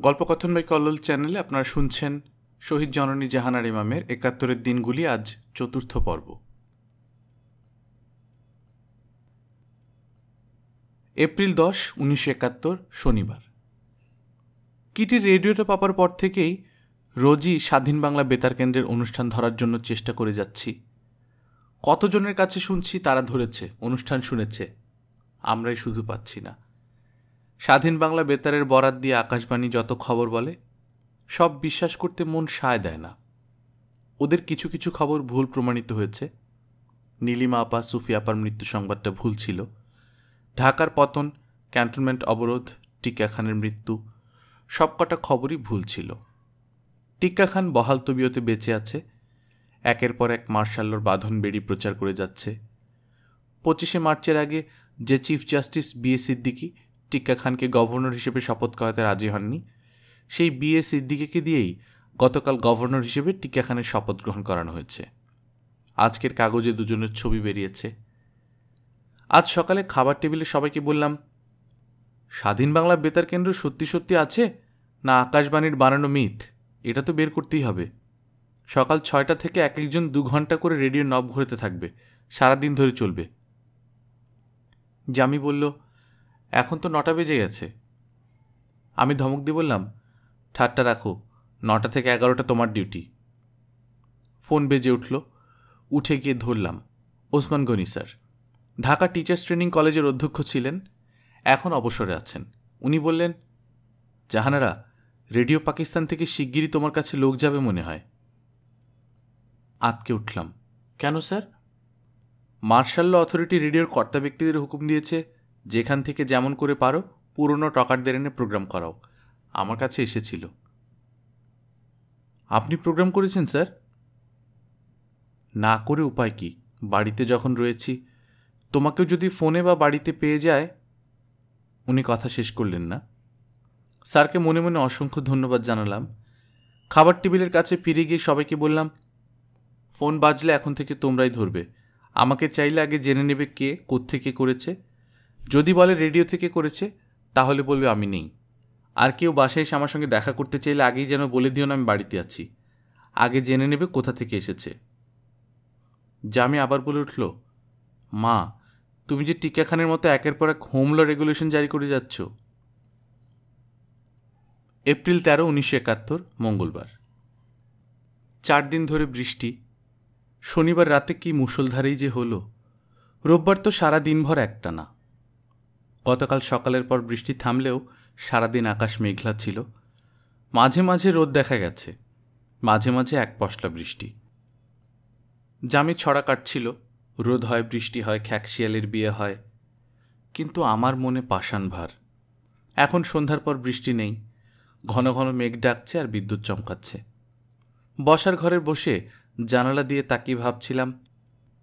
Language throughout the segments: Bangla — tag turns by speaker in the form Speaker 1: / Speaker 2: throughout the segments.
Speaker 1: গল্পকথন বাই কল্লোল চ্যানেলে আপনারা শুনছেন শহীদ জননী জাহানার ইমামের একাত্তরের দিনগুলি আজ চতুর্থ পর্ব। এপ্রিল দশ, উনিশশো একাত্তর, শনিবার। কিটির রেডিওটা পাবার পর থেকেই রোজই স্বাধীন বাংলা বেতার কেন্দ্রের অনুষ্ঠান ধরার জন্য চেষ্টা করে যাচ্ছি। কতজনের কাছে শুনছি তারা ধরেছে, অনুষ্ঠান শুনেছে, আমরাই শুধু পাচ্ছি না। স্বাধীন বাংলা বেতারের বরাত দিয়ে আকাশবাণী যত খবর বলে, সব বিশ্বাস করতে মন সায় দেয় না। ওদের কিছু কিছু খবর ভুল প্রমাণিত হয়েছে। নীলিমা আপা, সুফি আপার মৃত্যু সংবাদটা ভুল ছিল। ঢাকার পতন, ক্যান্টনমেন্ট অবরোধ টিক্কা খানের মৃত্যু, সবকটা খবরই ভুল ছিল। টিক্কা খান বহাল তবিয়তে বেঁচে আছে। একের পর এক মার্শাল্লোর বাঁধন বেড়ি প্রচার করে যাচ্ছে। পঁচিশে মার্চের আগে যে chief justice BA Siddiqui Tikka খানকে গভর্নর হিসেবে শপথ করাতে রাজি হননি। সেই বিএ সিদ্দিকিকে দিয়েই গতকাল গভর্নর হিসেবে টিক্কা খানের শপথ গ্রহণ করানো হয়েছে। আজকের কাগজে দুজনের ছবি বেরিয়েছে। আজ সকালে খাবার টেবিলে সবাইকে বললাম, স্বাধীন বাংলা বেতার কেন্দ্র সত্যি সত্যি আছে না আকাশবাণীর বানানো মিথ? এটা তো বের করতেই হবে। সকাল ছয়টা থেকে এক একজন দু ঘণ্টা করে রেডিও নব ঘুরতে থাকবে। সারাদিন ধরে চলবে। জামি বলল এখন তো নটা বেজে গেছে। আমি ধমক দিয়ে বললাম, ঠাট্টা রাখো, নটা থেকে এগারোটা তোমার ডিউটি। ফোন বেজে উঠল, উঠে গিয়ে ধরলাম, Osman Gani sir, Dhaka teachers training কলেজের অধ্যক্ষ ছিলেন, এখন অবসরে আছেন। উনি বললেন, জাহানারা, রেডিও পাকিস্তান থেকে শিগগিরই তোমার কাছে লোক যাবে মনে হয়। আতকে উঠলাম, কেন স্যার? মার্শাল অথরিটি রেডিওর কর্তা ব্যক্তিদের হুকুম দিয়েছে যেখান থেকে যেমন করে পারো, পুরনো টকারদের এনে প্রোগ্রাম করাও। আমার কাছে এসেছিল। আপনি প্রোগ্রাম করেছেন, স্যার? না করে উপায় কি? বাড়িতে যখন রয়েছি, তোমাকেও যদি ফোনে বা বাড়িতে পেয়ে যায়, উনি কথা শেষ করলেন না। স্যারকে মনে মনে অসংখ্য ধন্যবাদ জানালাম। খাবার টেবিলের কাছে ফিরে গিয়ে সবাইকে বললাম, ফোন বাজলে এখন থেকে তোমরাই ধরবে। আমাকে চাইলে আগে জেনে নেবে কে, কোত্থেকে করেছে যদি বলে রেডিও থেকে করেছে, তাহলে বলবে আমি নেই। আর কেউ বাসায় এসে আমার সঙ্গে দেখা করতে চাইলে আগেই যেন বলে দিও না আমি বাড়িতে আছি। আগে জেনে নেবে কোথা থেকে এসেছে। জামি আবার বলে উঠল, মা, তুমি যে টিকা খানের মতো একের পর এক হোম ল রেগুলেশন জারি করে যাচ্ছ। এপ্রিল তেরো, উনিশশো একাত্তর, মঙ্গলবার। চার দিন ধরে বৃষ্টি। শনিবার রাতে কি মুষলধারেই যে হলো। রোববার তো সারা দিনভর একটা না গতকাল সকালের পর বৃষ্টি থামলেও সারাদিন আকাশ মেঘলা ছিল। মাঝে মাঝে রোদ দেখা গেছে। মাঝে মাঝে এক পশলা বৃষ্টি। জামি ছড়া কাটছিল। রোদ হয়, বৃষ্টি হয়, খ্যাকশিয়ালের বিয়ে হয়। কিন্তু আমার মনে পাষাণ ভার। এখন সন্ধ্যার পর বৃষ্টি নেই। ঘন ঘন মেঘ ডাকছে আর বিদ্যুৎ চমকাচ্ছে। বসার ঘরে বসে জানালা দিয়ে তাকিয়ে ভাবছিলাম,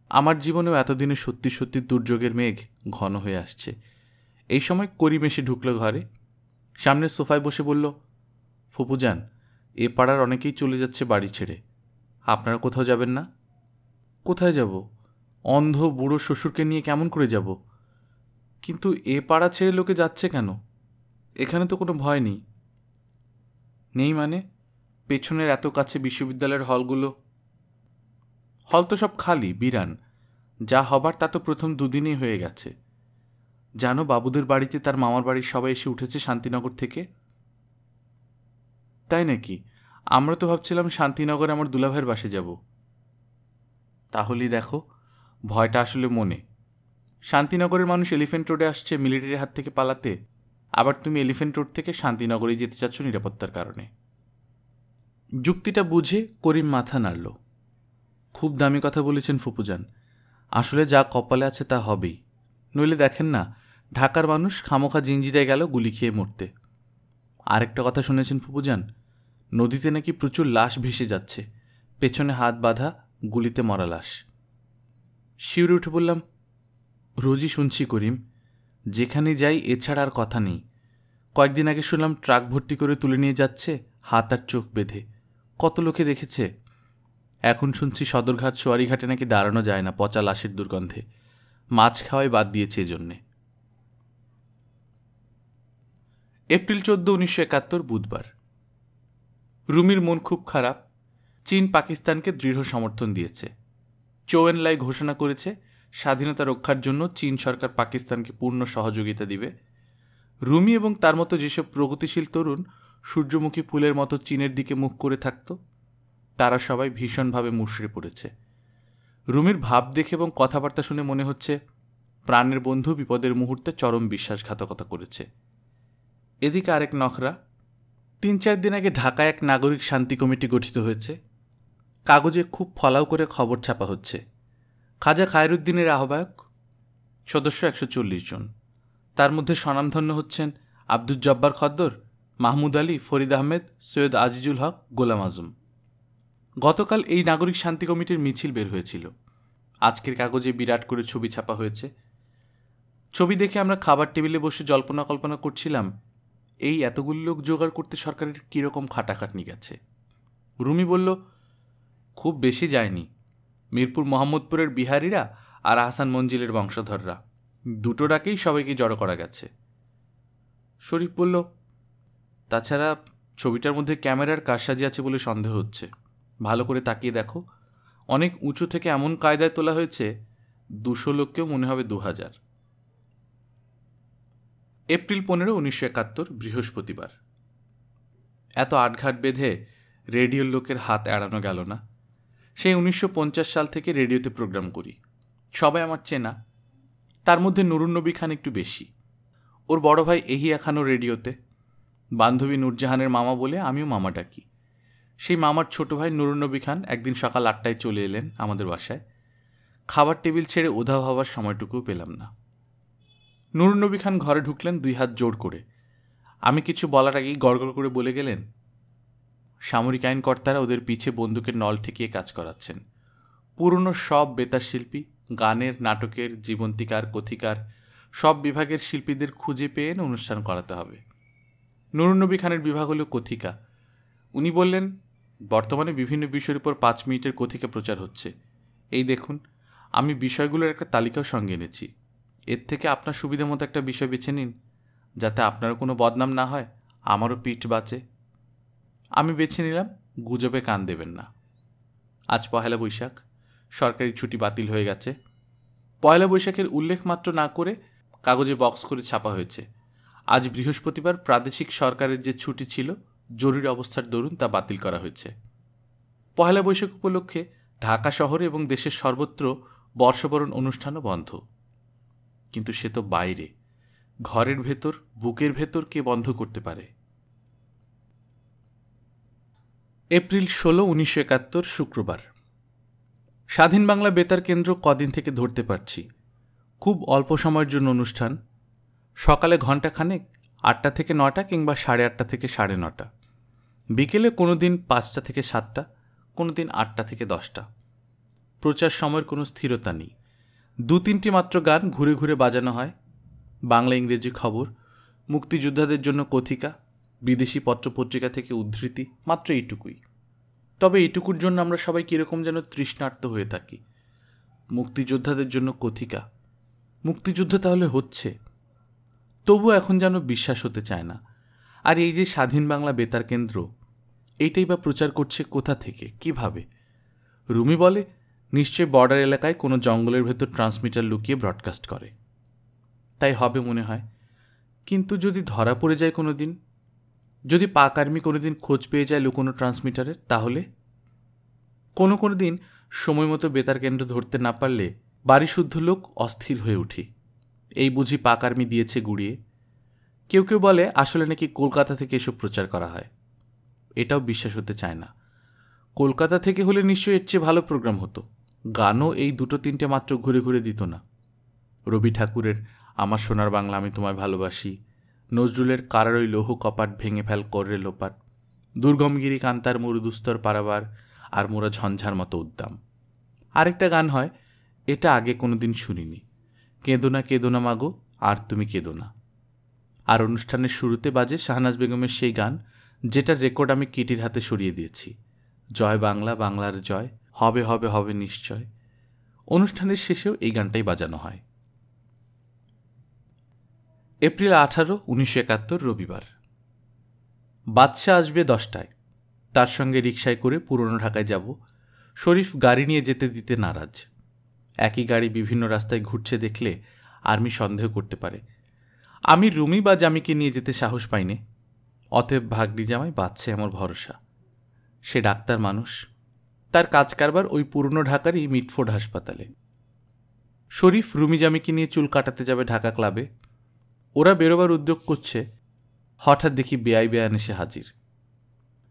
Speaker 1: আমার জীবনেও এতদিনে সত্যি সত্যি দুর্যোগের মেঘ ঘন হয়ে আসছে। এই সময় করিম এসে ঢুকলো ঘরে। সামনের সোফায় বসে বলল ফুপুজান এ পাড়ার অনেকেই চলে যাচ্ছে বাড়ি ছেড়ে। আপনারা কোথাও যাবেন না? কোথায় যাব? অন্ধ বুড়ো শ্বশুরকে নিয়ে কেমন করে যাব? কিন্তু এ পাড়া ছেড়ে লোকে যাচ্ছে কেন? এখানে তো কোনো ভয় নেই। নেই মানে? পেছনের এত কাছে বিশ্ববিদ্যালয়ের হলগুলো? হল তো সব খালি, বিরান। যা হবার তা তো প্রথম দুদিনেই হয়ে গেছে। জানো বাবুদের বাড়িতে তার মামার বাড়ির সবাই এসে উঠেছে শান্তিনগর থেকে? তাই নাকি? আমরা তো ভাবছিলাম শান্তিনগরে আমার দুলাভাইয়ের বাসে যাব। তাহলেই দেখো, ভয়টা আসলে মনে। শান্তিনগরের মানুষ এলিফেন্ট রোডে আসছে মিলিটারির হাত থেকে পালাতে, আবার তুমি এলিফেন্ট রোড থেকে শান্তিনগরে যেতে চাচ্ছ নিরাপত্তার কারণে। যুক্তিটা বুঝে করিম মাথা নাড়ল। খুব দামি কথা বলেছেন ফুপুজান। আসলে যা কপালে আছে তা হবেই। নইলে দেখেন না ঢাকার মানুষ খামোখা জিঞ্জিরায় গেল গুলি খেয়ে মরতে। আরেকটা কথা শুনেছেন ফুপুজান? নদীতে নাকি প্রচুর লাশ ভেসে যাচ্ছে। পেছনে হাত বাঁধা, গুলিতে মরা লাশ। শিউরে উঠে বললাম, রোজই শুনছি করিম, যেখানে যাই এছাড়া আর কথা নেই। কয়েকদিন আগে শুনলাম ট্রাক ভর্তি করে তুলে নিয়ে যাচ্ছে, হাত আর চোখ বেঁধে। কত লোকে দেখেছে? এখন শুনছি সদরঘাট সোয়ারিঘাটে নাকি দাঁড়ানো যায় না পচা লাশের দুর্গন্ধে। মাছ খাওয়াই বাদ দিয়েছে এজন্যে। এপ্রিল চোদ্দ, উনিশশো একাত্তর, বুধবার। রুমির মন খুব খারাপ। চীন পাকিস্তানকে দৃঢ় সমর্থন দিয়েছে। চৌয়েনলাই ঘোষণা করেছে, স্বাধীনতা রক্ষার জন্য চীন সরকার পাকিস্তানকে পূর্ণ সহযোগিতা দিবে। রুমি এবং তার মতো যেসব প্রগতিশীল তরুণ সূর্যমুখী ফুলের মতো চীনের দিকে মুখ করে থাকত, তারা সবাই ভীষণভাবে মুশড়ে পড়েছে। রুমির ভাব দেখে এবং কথাবার্তা শুনে মনে হচ্ছে, প্রাণের বন্ধু বিপদের মুহূর্তে চরম বিশ্বাসঘাতকতা করেছে। এদিকে আরেক নখরা, তিন চার দিন আগে ঢাকায় এক নাগরিক শান্তি কমিটি গঠিত হয়েছে। কাগজে খুব ফলাও করে খবর ছাপা হচ্ছে। খাজা খায়রুদ্দিনের আহ্বায়ক, সদস্য একশো চল্লিশ জন। তার মধ্যে স্বনামধন্য হচ্ছেন আব্দুল জব্বার খদ্দর, মাহমুদ আলী, ফরিদ আহমেদ, সৈয়দ আজিজুল হক, গোলাম আজম। গতকাল এই নাগরিক শান্তি কমিটির মিছিল বের হয়েছিল। আজকের কাগজে বিরাট করে ছবি ছাপা হয়েছে। ছবি দেখে আমরা খাবার টেবিলে বসে জল্পনা কল্পনা করছিলাম এই এতগুলো লোক জোগাড় করতে সরকারের কীরকম খাটাখাটনি গেছে? রুমি বলল, খুব বেশি যায়নি। মিরপুর মোহাম্মদপুরের বিহারিরা আর আহসান মঞ্জিলের বংশধররা। দুটো ডাকেই সবাইকে জড়ো করা গেছে। শরীফ বলল, তাছাড়া ছবিটার মধ্যে ক্যামেরার কারসাজি আছে বলে সন্দেহ হচ্ছে। ভালো করে তাকিয়ে দেখো। অনেক উঁচু থেকে এমন কায়দায় তোলা হয়েছে, দুশো লোককেও মনে হবে দু হাজার এপ্রিল পনেরো, উনিশশো একাত্তর, বৃহস্পতিবার। এত আটঘাট বেঁধে রেডিওর লোকের হাত এড়ানো গেল না। সেই উনিশশো পঞ্চাশ সাল থেকে রেডিওতে প্রোগ্রাম করি। সবাই আমার চেনা। তার মধ্যে নুরুন্নবী খান একটু বেশি। ওর বড় ভাই এহিয়া খানও রেডিওতে। বান্ধবী নূরজাহানের মামা বলে আমিও মামা ডাকি। সেই মামার ছোট ভাই নুরুন্নবী খান একদিন সকাল আটটায় চলে এলেন আমাদের বাসায়। খাবার টেবিল ছেড়ে উধাও হওয়ার সময়টুকুও পেলাম না। নুরুন্নবী খান ঘরে ঢুকলেন দুই হাত জোর করে। আমি কিছু বলার আগেই গড়গড় করে বলে গেলেন, সামরিক আইন কর্তারা ওদের পিছে বন্দুকের নল ঠেকিয়ে কাজ করাচ্ছেন। পুরনো সব বেতার শিল্পী, গানের, নাটকের, জীবন্তিকার, কথিকার, সব বিভাগের শিল্পীদের খুঁজে পেয়ে অনুষ্ঠান করাতে হবে। নুরুন্নবী খানের বিভাগ হলো কথিকা। উনি বললেন, বর্তমানে বিভিন্ন বিষয়ের উপর পাঁচ মিনিটের কথিকা প্রচার হচ্ছে। এই দেখুন, আমি বিষয়গুলোর একটা তালিকাও সঙ্গে এনেছি। এর থেকে আপনার সুবিধা মতো একটা বিষয় বেছে নিন, যাতে আপনারও কোনো বদনাম না হয়, আমারও পিঠ বাঁচে। আমি বেছে নিলাম, গুজবে কান দেবেন না। আজ পহেলা বৈশাখ, সরকারি ছুটি বাতিল হয়ে গেছে। পয়লা বৈশাখের উল্লেখ মাত্র না করে কাগজে বক্স করে ছাপা হয়েছে। আজ বৃহস্পতিবার প্রাদেশিক সরকারের যে ছুটি ছিল, জরুরি অবস্থার দরুন তা বাতিল করা হয়েছে। পহেলা বৈশাখ উপলক্ষে ঢাকা শহরে এবং দেশের সর্বত্র বর্ষবরণ অনুষ্ঠানও বন্ধ। কিন্তু সে তো বাইরে। ঘরের ভেতর, বুকের ভেতর কে বন্ধ করতে পারে? এপ্রিল ষোলো, উনিশশো একাত্তর, শুক্রবার। স্বাধীন বাংলা বেতার কেন্দ্র কদিন থেকে ধরতে পারছি। খুব অল্প সময়ের জন্য অনুষ্ঠান। সকালে ঘণ্টা খানেক আটটা থেকে নটা কিংবা সাড়ে আটটা থেকে সাড়ে নটা। বিকেলে কোনো দিন পাঁচটা থেকে সাতটা কোনো দিন আটটা থেকে দশটা। প্রচার সময়ের কোনো স্থিরতা নেই। দু তিনটি মাত্র গান ঘুরে ঘুরে বাজানো হয়। বাংলা ইংরেজি খবর, মুক্তিযোদ্ধাদের জন্য কথিকা, বিদেশি পত্রপত্রিকা থেকে উদ্ধৃতি, মাত্র এইটুকুই। তবে এইটুকুর জন্য আমরা সবাই কীরকম যেন তৃষ্ণার্ত হয়ে থাকি। মুক্তিযোদ্ধাদের জন্য কথিকা, মুক্তিযুদ্ধ তাহলে হচ্ছে। তবু এখন যেন বিশ্বাস হতে চায় না। আর এই যে স্বাধীন বাংলা বেতার কেন্দ্র, এইটাই বা প্রচার করছে কোথা থেকে, কীভাবে? রুমি বলে নিশ্চয় বর্ডার এলাকায় কোনো জঙ্গলের ভেতর ট্রান্সমিটার লুকিয়ে ব্রডকাস্ট করে। তাই হবে মনে হয়। কিন্তু যদি ধরা পড়ে যায় কোনো দিন যদি পাক আর্মি কোনো দিন খোঁজ পেয়ে যায় লুকোনো ট্রান্সমিটারের তাহলে? কোনো কোনো দিন সময় মতো বেতার কেন্দ্র ধরতে না পারলে বাড়িশুদ্ধ লোক অস্থির হয়ে উঠি। এই বুঝি পাক আর্মি দিয়েছে গুড়িয়ে। কেউ কেউ বলে, আসলে নাকি কলকাতা থেকে এসব প্রচার করা হয়। এটাও বিশ্বাস হতে চায় না। কলকাতা থেকে হলে নিশ্চয়ই এর চেয়ে ভালো প্রোগ্রাম হতো। গানও এই দুটো তিনটে মাত্র ঘুরে ঘুরে দিত না। রবি ঠাকুরের, আমার সোনার বাংলা আমি তোমায় ভালোবাসি। নজরুলের, কারার ওই লৌহ কপাট ভেঙে ফেল কররে লোপাট। দুর্গমগিরি কান্তার মরুদুস্তর পারাবার, আর মোরা ঝঞ্ঝার মতো উদ্দাম। আরেকটা গান হয়, এটা আগে কোনো দিন শুনিনি। কেঁদো না কেঁদো না মাগো, আর তুমি কেঁদো না। আর অনুষ্ঠানের শুরুতে বাজে শাহনাজ বেগমের সেই গান, যেটার রেকর্ড আমি কিটির হাতে সরিয়ে দিয়েছি। জয় বাংলা, বাংলার জয় হবে হবে হবে নিশ্চয়। অনুষ্ঠানের শেষেও এই গানটাই বাজানো হয়। এপ্রিল আঠারো, উনিশশো একাত্তর, রবিবার। বাদশাহ আসবে দশটায়। তার সঙ্গে রিক্সায় করে পুরনো ঢাকায় যাব। শরীফ গাড়ি নিয়ে যেতে দিতে নারাজ। একই গাড়ি বিভিন্ন রাস্তায় ঘুরছে দেখলে আর্মি সন্দেহ করতে পারে। আমি রুমি বা জামিকে নিয়ে যেতে সাহস পাইনি। অতএব ভাগ্নি জামাই বাঁচছে আমার ভরসা। সে ডাক্তার মানুষ। তার কাজ কারবার ওই পুরনো ঢাকারই মিটফোর্ড হাসপাতালে। শরীফ রুমি জামিকে নিয়ে চুল কাটাতে যাবে ঢাকা ক্লাবে। ওরা বেরোবার উদ্যোগ করছে, হঠাৎ দেখি বেআই বেয়ান এসে হাজির।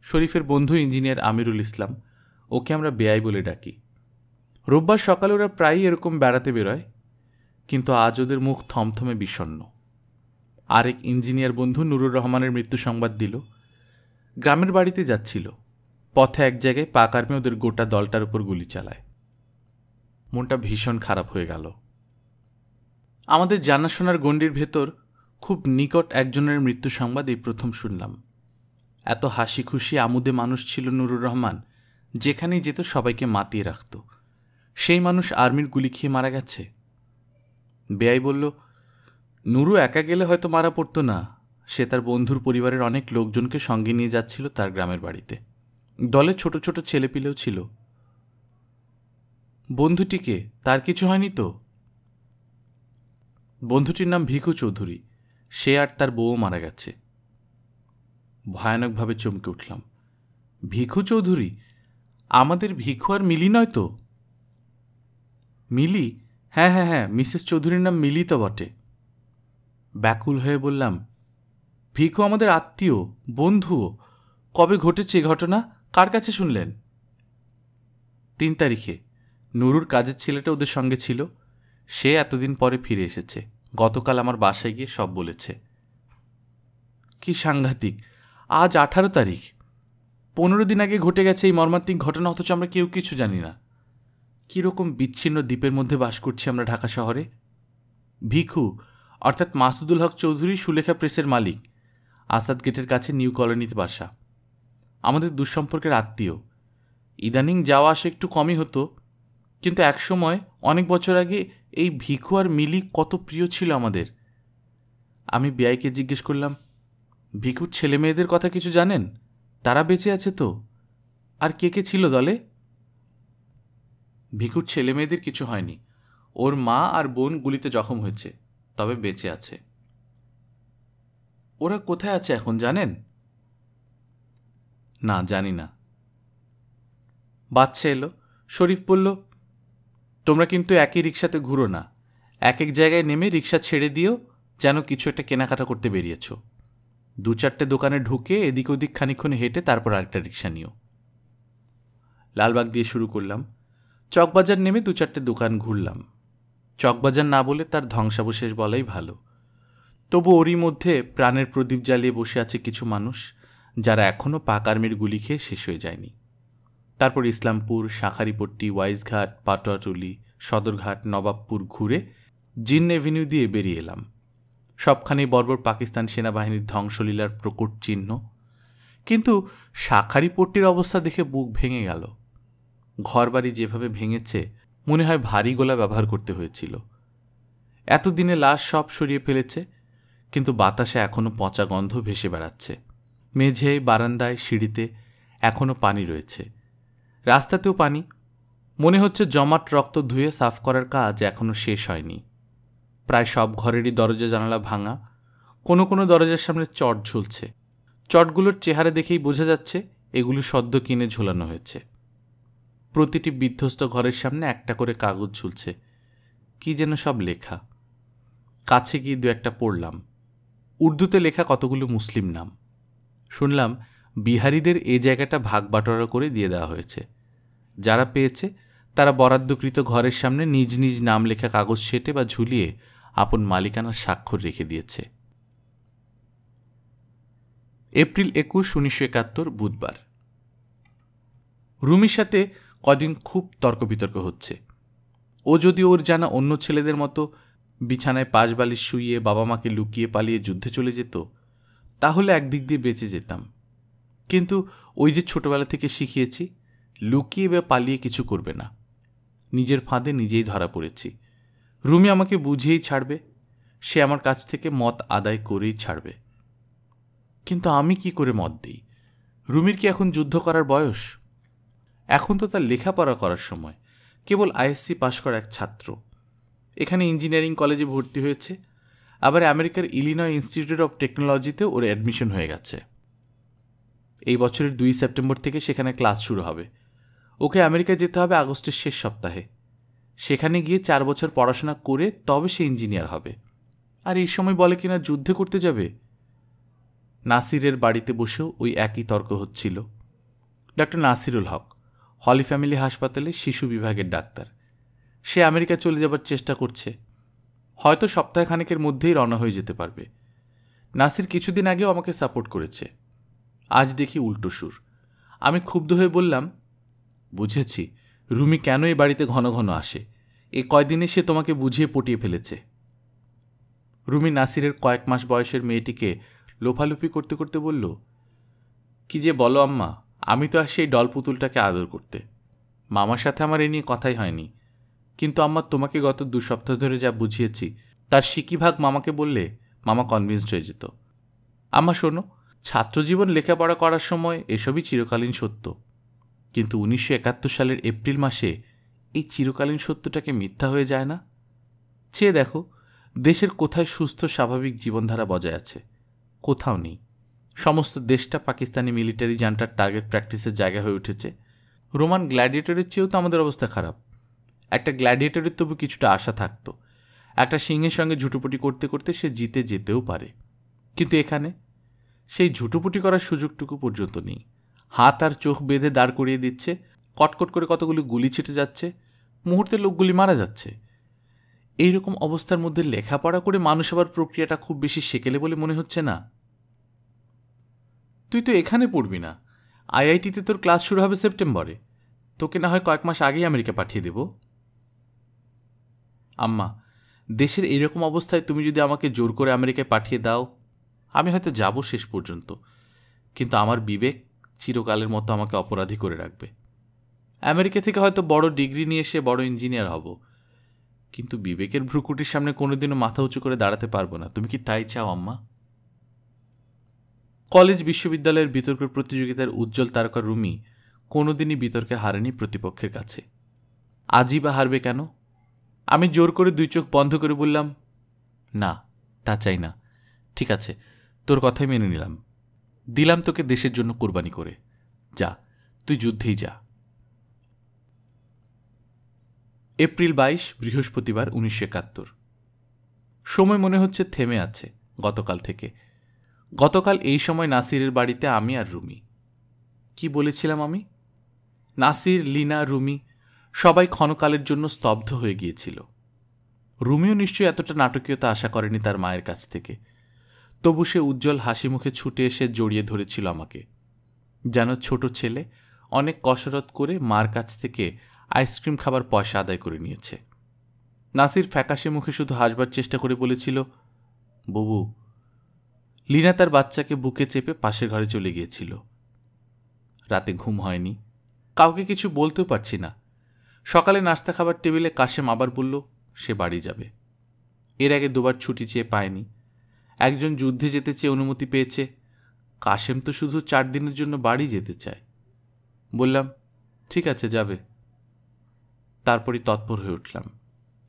Speaker 1: শরীফের বন্ধু ইঞ্জিনিয়ার আমিরুল ইসলাম, ওকে আমরা বেআই বলে ডাকি। রোববার সকালে ওরা প্রায়ই এরকম বেড়াতে বেরোয়, কিন্তু আজ ওদের মুখ থমথমে বিষণ্ন আরেক ইঞ্জিনিয়ার বন্ধু নুরুর রহমানের মৃত্যু সংবাদ দিল, গ্রামের বাড়িতে যাচ্ছিল। পথে এক জায়গায় পাক আর্মি ওদের গোটা দলটার উপর গুলি চালায়। মনটা ভীষণ খারাপ হয়ে গেল। আমাদের জানাশোনার গণ্ডির ভেতর খুব নিকট একজনের মৃত্যু সংবাদ এই প্রথম শুনলাম। এত হাসি খুশি আমুদে মানুষ ছিল নুরুর রহমান, যেখানেই যেত সবাইকে মাতিয়ে রাখত। সেই মানুষ আর্মির গুলি খেয়ে মারা গেছে। বেয়াই বলল, নুরু একা গেলে হয়তো মারা পড়তো না। সে তার বন্ধুর পরিবারের অনেক লোকজনকে সঙ্গে নিয়ে যাচ্ছিল তার গ্রামের বাড়িতে। দলে ছোট ছোট ছেলেপিলেও ছিল। বন্ধুটিকে তার কিছু হয়নি তো? বন্ধুটির নাম ভিকু চৌধুরী। সে আর তার বউও মারা গেছে। ভয়ানকভাবে চমকে উঠলাম। ভিখু চৌধুরী? আমাদের ভিখু আর মিলি নয় তো? মিলি? হ্যাঁ হ্যাঁ হ্যাঁ মিসেস চৌধুরীর নাম মিলি তো বটে। ব্যাকুল হয়ে বললাম, ভিখু আমাদের আত্মীয়, বন্ধুও, কবে ঘটেছে ঘটনা? কার কাছে শুনলেন? তিন তারিখে। নুরুর কাজের ছেলেটা ওদের সঙ্গে ছিল। সে এতদিন পরে ফিরে এসেছে। গতকাল আমার বাসায় গিয়ে সব বলেছে। কি সাংঘাতিক। আজ আঠারো তারিখ। পনেরো দিন আগে ঘটে গেছে এই মর্মান্তিক ঘটনা, অথচ আমরা কেউ কিছু জানি না। কীরকম বিচ্ছিন্ন দ্বীপের মধ্যে বাস করছি আমরা ঢাকা শহরে? ভিখু, অর্থাৎ মাসুদুল হক চৌধুরী সুলেখা প্রেসের মালিক। আসাদ গেটের কাছে নিউ কলোনিতে বাসা। আমাদের দুঃসম্পর্কের আত্মীয়। ইদানিং যাওয়া আসা একটু কমই হতো, কিন্তু একসময়, অনেক বছর আগে, এই ভিখু আর মিলি কত প্রিয় ছিল আমাদের। আমি বিআইকে জিজ্ঞেস করলাম, ভিখুর ছেলে মেয়েদের কথা কিছু জানেন? তারা বেঁচে আছে তো? আর কে কে ছিল দলে? ভিখুর ছেলে মেয়েদের কিছু হয়নি। ওর মা আর বোন গুলিতে জখম হয়েছে, তবে বেঁচে আছে। ওরা কোথায় আছে এখন জানেন? না, জানি না। বাচ্চা এলো, শরীফ বলল, তোমরা কিন্তু একই রিক্সাতে ঘুরো না। এক এক জায়গায় নেমে রিক্সা ছেড়ে দিও, যেন কিছু একটা কেনাকাটা করতে বেরিয়েছ। দু চারটে দোকানে ঢুকে এদিক ওদিক খানিক্ষণ হেঁটে তারপর আরেকটা রিক্সা নিও। লালবাগ দিয়ে শুরু করলাম। চকবাজার নেমে দু চারটে দোকান ঘুরলাম। চকবাজার না বলে তার ধ্বংসাবশেষ বলাই ভালো। তবু ওরই মধ্যে প্রাণের প্রদীপ জ্বালিয়ে বসে আছে কিছু মানুষ। যারা এখনও পাক আর্মির গুলি খেয়ে শেষ হয়ে যায়নি। তারপর ইসলামপুর, শাঁখারিপট্টি ওয়াইজঘাট পাটোয়াটুলি সদরঘাট, নবাবপুর ঘুরে জিন এভিনিউ দিয়ে বেরিয়ে এলাম। সবখানেই বর্বর পাকিস্তান সেনাবাহিনীর ধ্বংসলীলার প্রকট চিহ্ন। কিন্তু শাঁখারিপট্টির অবস্থা দেখে বুক ভেঙে গেল। ঘরবাড়ি যেভাবে ভেঙেছে, মনে হয় ভারী গোলা ব্যবহার করতে হয়েছিল। এতদিনে লাশ সব সরিয়ে ফেলেছে, কিন্তু বাতাসে এখনও পচা গন্ধ ভেসে বেড়াচ্ছে। মেঝে, বারান্দায়, সিঁড়িতে এখনও পানি রয়েছে। রাস্তাতেও পানি। মনে হচ্ছে জমাট রক্ত ধুয়ে সাফ করার কাজ এখনও শেষ হয়নি। প্রায় সব ঘরেরই দরজা জানালা ভাঙা। কোনো কোনো দরজার সামনে চট ঝুলছে। চটগুলোর চেহারা দেখেই বোঝা যাচ্ছে এগুলো সদ্য কিনে ঝোলানো হয়েছে। প্রতিটি বিধ্বস্ত ঘরের সামনে একটা করে কাগজ ঝুলছে। কি যেন সব লেখা। কাছে গিয়ে দু একটা পড়লাম। উর্দুতে লেখা কতগুলো মুসলিম নাম। শুনলাম বিহারিদের এ জায়গাটা ভাগ বাটোয়ারা করে দিয়ে দেওয়া হয়েছে। যারা পেয়েছে, তারা বরাদ্দকৃত ঘরের সামনে নিজ নিজ নাম লেখা কাগজ সেটে বা ঝুলিয়ে আপন মালিকানার স্বাক্ষর রেখে দিয়েছে। এপ্রিল একুশ, উনিশশো একাত্তর, বুধবার। রুমির সাথে কদিন খুব তর্ক বিতর্ক হচ্ছে। ও যদি ওর জানা অন্য ছেলেদের মতো বিছানায় পাশ বালিশ শুইয়ে বাবা মাকে লুকিয়ে পালিয়ে যুদ্ধে চলে যেত তাহলে একদিক দিয়ে বেঁচে যেতাম। কিন্তু ওই যে ছোটবেলা থেকে শিখিয়েছি, লুকিয়ে বা পালিয়ে কিছু করবে না। নিজের ফাঁদে নিজেই ধরা পড়েছি। রুমি আমাকে বুঝিয়েই ছাড়বে, সে আমার কাছ থেকে মত আদায় করেই ছাড়বে। কিন্তু আমি কি করে মত দিই? রুমির কি এখন যুদ্ধ করার বয়স? এখন তো তার লেখাপড়া করার সময়। কেবল আইএসসি পাশ করা এক ছাত্র। এখানে ইঞ্জিনিয়ারিং কলেজে ভর্তি হয়েছে। আবার আমেরিকার ইলিনয় ইনস্টিটিউট অফ টেকনোলজিতে ওর অ্যাডমিশন হয়ে গেছে। এই বছরের দুই সেপ্টেম্বর থেকে সেখানে ক্লাস শুরু হবে। ওকে আমেরিকা যেতে হবে আগস্টের শেষ সপ্তাহে। সেখানে গিয়ে চার বছর পড়াশোনা করে তবে সে ইঞ্জিনিয়ার হবে। আর এই সময় বলে কিনা যুদ্ধে করতে যাবে? নাসিরের বাড়িতে বসেও ওই একই তর্ক হচ্ছিল। Doctor Nasirul Haque, holy family হাসপাতালে শিশু বিভাগের ডাক্তার। সে আমেরিকা চলে যাবার চেষ্টা করছে। হয়তো সপ্তাহখানেকের মধ্যেই রওনা হয়ে যেতে পারবে। নাসির কিছুদিন আগেও আমাকে সাপোর্ট করেছে। আজ দেখি উল্টো সুর। আমি ক্ষুব্ধ হয়ে বললাম, বুঝেছি, রুমি কেন এই বাড়িতে ঘন ঘন আসে? এ কয়দিনে সে তোমাকে বুঝিয়ে পটিয়ে ফেলেছে? রুমি নাসিরের কয়েক মাস বয়সের মেয়েটিকে লোফালুফি করতে করতে বলল, কি যে বলো আম্মা, আমি তো আর সেই ডল পুতুলটাকে আদর করতে। মামার সাথে আমার এ নিয়ে কথাই হয়নি। কিন্তু আম্মা, তোমাকে গত দু সপ্তাহ ধরে যা বুঝিয়েছি, তার সিকিভাগ মামাকে বললে মামা কনভিন্সড হয়ে যেত। আম্মা, শোনো, ছাত্রজীবন লেখাপড়া করার সময় এসবই চিরকালীন সত্য। কিন্তু উনিশশো একাত্তর সালের এপ্রিল মাসে এই চিরকালীন সত্যটাকে মিথ্যা হয়ে যায় না? চেয়ে দেখো, দেশের কোথায় সুস্থ, স্বাভাবিক জীবনধারা বজায় আছে? কোথাও নেই। সমস্ত দেশটা পাকিস্তানি মিলিটারি জান্টার টার্গেট প্র্যাকটিসের জায়গা হয়ে উঠেছে। রোমান গ্ল্যাডিয়েটরের চেয়েও তো আমাদের অবস্থা খারাপ। একটা গ্ল্যাডিয়েটরের তবু কিছুটা আশা থাকতো। একটা সিংহের সঙ্গে ঝুটোপুটি করতে করতে সে জিতে যেতেও পারে। কিন্তু এখানে সেই ঝুটোপুটি করার সুযোগটুকু পর্যন্ত নেই। হাত আর চোখ বেঁধে দাঁড় করিয়ে দিচ্ছে, কটকট করে কতগুলি গুলি ছিটে যাচ্ছে, মুহূর্তে লোকগুলি মারা যাচ্ছে। এইরকম অবস্থার মধ্যে লেখাপড়া করে মানুষ আবার প্রক্রিয়াটা খুব বেশি সেকেলে বলে মনে হচ্ছে না। তুই তো এখানে পড়বি না। আইআইটিতে তোর ক্লাস শুরু হবে সেপ্টেম্বরে। তোকে না হয় কয়েক মাস আগেই আমেরিকা পাঠিয়ে দেব। আম্মা, দেশের এইরকম অবস্থায় তুমি যদি আমাকে জোর করে আমেরিকায় পাঠিয়ে দাও, আমি হয়তো যাব শেষ পর্যন্ত। কিন্তু আমার বিবেক চিরকালের মতো আমাকে অপরাধী করে রাখবে। আমেরিকা থেকে হয়তো বড় ডিগ্রি নিয়ে এসে বড় ইঞ্জিনিয়ার হব। কিন্তু বিবেকের ভ্রুকুটির সামনে কোনোদিনও মাথা উঁচু করে দাঁড়াতে পারব না। তুমি কি তাই চাও, আম্মা? কলেজ বিশ্ববিদ্যালয়ের বিতর্ক প্রতিযোগিতার উজ্জ্বল তারকা রুমি কোনোদিনই বিতর্কে হারেনি প্রতিপক্ষের কাছে। আজই বা হারবে কেন? আমি জোর করে দুই চোখ বন্ধ করে বললাম, না, তা চাই না। ঠিক আছে, তোর কথাই মেনে নিলাম। দিলাম তোকে দেশের জন্য কোরবানি করে। যা, তুই যুদ্ধেই যা। এপ্রিল বাইশ, বৃহস্পতিবার উনিশশো একাত্তর। সময় মনে হচ্ছে থেমে আছে গতকাল থেকে। গতকাল এই সময় নাসিরের বাড়িতে আমি আর রুমি। কি বলেছিলাম আমি? নাসির, লিনা, রুমি সবাই ক্ষণকালের জন্য স্তব্ধ হয়ে গিয়েছিল। রুমিও নিশ্চয়ই এতটা নাটকীয়তা আশা করেনি তার মায়ের কাছ থেকে। তবু সে উজ্জ্বল হাসি মুখে ছুটে এসে জড়িয়ে ধরেছিল আমাকে। যেন ছোট ছেলে অনেক কসরত করে মার কাছ থেকে আইসক্রিম খাবার পয়সা আদায় করে নিয়েছে। নাসির ফ্যাকাশে মুখে শুধু হাসবার চেষ্টা করে বলেছিল, ববু। লীনা তার বাচ্চাকে বুকে চেপে পাশের ঘরে চলে গিয়েছিল। রাতে ঘুম হয়নি। কাউকে কিছু বলতেও পারছি না। সকালে নাস্তা খাবার টেবিলে কাশেম আবার বলল, সে বাড়ি যাবে। এর আগে দুবার ছুটি চেয়ে পায়নি। একজন যুদ্ধে যেতে চেয়ে অনুমতি পেয়েছে। কাশেম তো শুধু চার দিনের জন্য বাড়ি যেতে চায়। বললাম, ঠিক আছে, যাবে। তারপরই তৎপর হয়ে উঠলাম।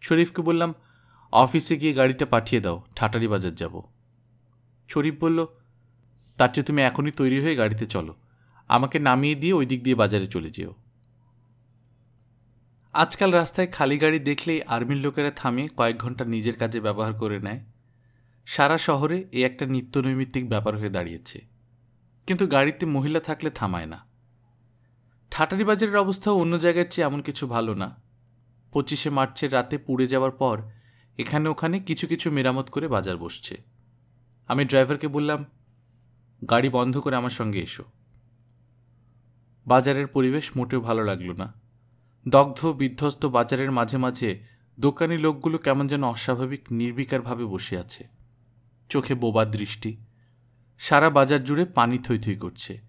Speaker 1: শরীফকে বললাম, অফিসে গিয়ে গাড়িটা পাঠিয়ে দাও, ঠাটারি বাজার যাব। শরীফ বলল, তার চেয়ে তুমি এখনই তৈরি হয়ে গাড়িতে চলো। আমাকে নামিয়ে দিয়ে ওই দিক দিয়ে বাজারে চলে যেও। আজকাল রাস্তায় খালি গাড়ি দেখলেই আর্মির লোকেরা থামিয়ে কয়েক ঘণ্টা নিজের কাজে ব্যবহার করে নেয়। সারা শহরে এ একটা নিত্য নৈমিত্তিক ব্যাপার হয়ে দাঁড়িয়েছে। কিন্তু গাড়িতে মহিলা থাকলে থামায় না। ঠাটারি বাজারের অবস্থাও অন্য জায়গার চেয়ে এমন কিছু ভালো না। পঁচিশে মার্চের রাতে পুড়ে যাওয়ার পর এখানে ওখানে কিছু কিছু মেরামত করে বাজার বসছে। আমি ড্রাইভারকে বললাম, গাড়ি বন্ধ করে আমার সঙ্গে এসো। বাজারের পরিবেশ মোটেও ভালো লাগল না। দগ্ধ, বিধ্বস্ত বাজারের মাঝে মাঝে দোকানি লোকগুলো কেমন যেন অস্বাভাবিক, নির্বিকারভাবে বসে আছে। চোখে বোবার দৃষ্টি। সারা বাজার জুড়ে পানি থই থই করছে।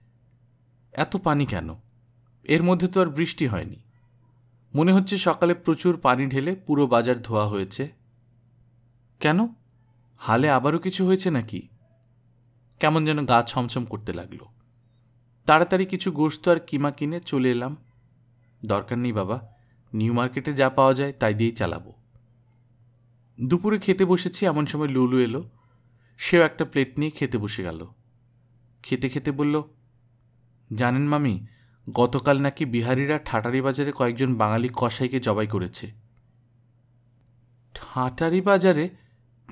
Speaker 1: এত পানি কেন? এর মধ্যে তো আর বৃষ্টি হয়নি। মনে হচ্ছে সকালে প্রচুর পানি ঢেলে পুরো বাজার ধোয়া হয়েছে। কেন? হালে আবারও কিছু হয়েছে নাকি? কেমন যেন গা ছমছম করতে লাগল। তাড়াতাড়ি কিছু গোস্ত আর কিমা কিনে চলে এলাম। দরকার নেই বাবা। নিউ মার্কেটে যা পাওয়া যায় তাই দিয়েই চালাবো। দুপুরে খেতে বসেছি, এমন সময় লুলু এলো। সেও একটা প্লেট নিয়ে খেতে বসে গেল। খেতে খেতে বলল, জানেন মামি, গতকাল নাকি বিহারিরা ঠাটারি বাজারে কয়েকজন বাঙালি কসাইকে জবাই করেছে। ঠাটারি বাজারে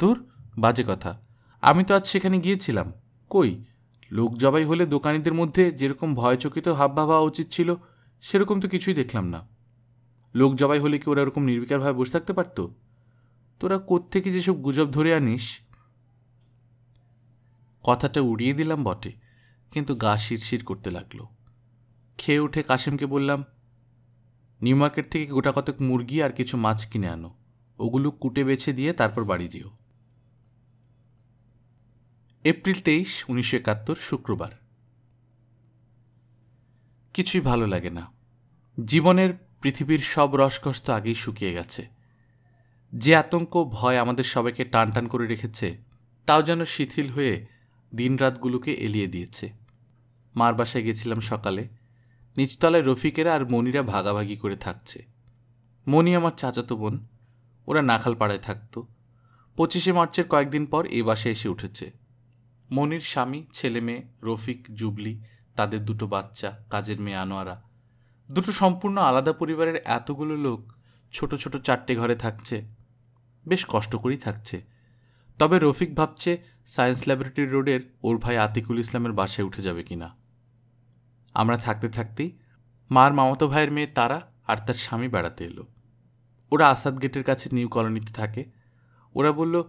Speaker 1: দূর বাজে কথা। আমি তো আজ সেখানে গিয়েছিলাম। কই? লোক জবাই হলে দোকানিদের মধ্যে যেরকম ভয়চকিত হাবভাব হওয়া উচিত ছিল সেরকম তো কিছুই দেখলাম না। লোক জবাই হলে কি ওরা ওরকম নির্বিকারভাবে বসে থাকতে পারত? তোরা কোত্থেকে যেসব গুজব ধরে আনিস? কথাটা উড়িয়ে দিলাম বটে, কিন্তু গা শিরশির করতে লাগল। খেয়ে উঠে কাশিমকে বললাম, নিউ মার্কেট থেকে গোটা কতক মুরগি আর কিছু মাছ কিনে আনো। ওগুলো কুটে বেছে দিয়ে তারপর বাড়ি যেও। এপ্রিল তেইশ, উনিশশো একাত্তর, শুক্রবার। কিছুই ভালো লাগে না। জীবনের পৃথিবীর সব রসকস তো আগেই শুকিয়ে গেছে। যে আতঙ্ক, ভয় আমাদের সবাইকে টান টান করে রেখেছে, তাও যেন শিথিল হয়ে দিনরাতগুলোকে এলিয়ে দিয়েছে। মার বাসায় গেছিলাম সকালে। নিচতলায় রফিকেরা আর মনিরা ভাগাভাগি করে থাকছে। মনি আমার চাচাতো বোন, ওরা নাখাল পাড়ায় থাকতো। পঁচিশে মার্চের কয়েকদিন পর এ বাসায় এসে উঠেছে। মনির স্বামী, ছেলে মেয়ে, রফিক, জুবলি, তাদের দুটো বাচ্চা, কাজের মেয়ে আনোয়ারা। দুটো সম্পূর্ণ আলাদা পরিবারের এতগুলো লোক ছোট ছোট চারটে ঘরে থাকছে। বেশ কষ্ট করেই থাকছে। তবে রফিক ভাবছে সায়েন্স ল্যাবরেটরি রোডের ওর ভাই আতিকুল ইসলামের বাসায় উঠে যাবে কিনা। আমরা থাকতে থাকতেই মার মামাতো ভাইয়ের মেয়ে তারা আর তার স্বামী বেড়াতে এলো। ওরা আসাদ গেটের কাছে নিউ কলোনিতে থাকে। ওরা বলল,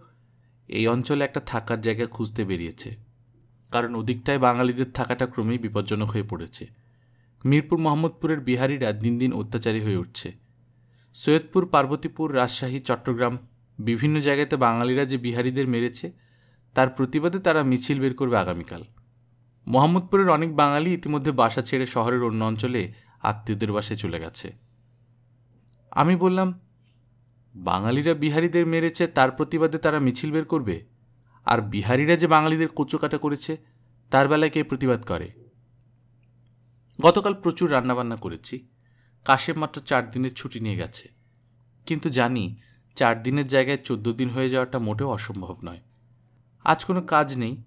Speaker 1: এই অঞ্চলে একটা থাকার জায়গা খুঁজতে বেরিয়েছে। কারণ ওদিকটায় বাঙালিদের থাকাটা ক্রমেই বিপজ্জনক হয়ে পড়েছে। মিরপুর মোহাম্মদপুরের বিহারিরা দিন দিন অত্যাচারী হয়ে উঠছে। সৈয়দপুর, পার্বতীপুর, রাজশাহী, চট্টগ্রাম বিভিন্ন জায়গাতে বাঙালিরা যে বিহারিদের মেরেছে, তার প্রতিবাদে তারা মিছিল বের করবে আগামীকাল। মোহাম্মদপুরের অনেক বাঙালি ইতিমধ্যে বাসা ছেড়ে শহরের অন্য অঞ্চলে আত্মীয়দের বাসায় চলে গেছে। আমি বললাম, বাঙালিরা বিহারিদের মেরেছে, তার প্রতিবাদে তারা মিছিল বের করবে? আর বিহারিরা যে বাঙালিদের কোচোকাটা করেছে, তার বেলায় কে প্রতিবাদ করে? গতকাল প্রচুর রান্নাবান্না করেছি। কাশেম মাত্র চার দিনের ছুটি নিয়ে গেছে। কিন্তু জানি, চার দিনের জায়গায় চোদ্দ দিন হয়ে যাওয়াটা মোটেও অসম্ভব নয়। আজ কোনো কাজ নেই।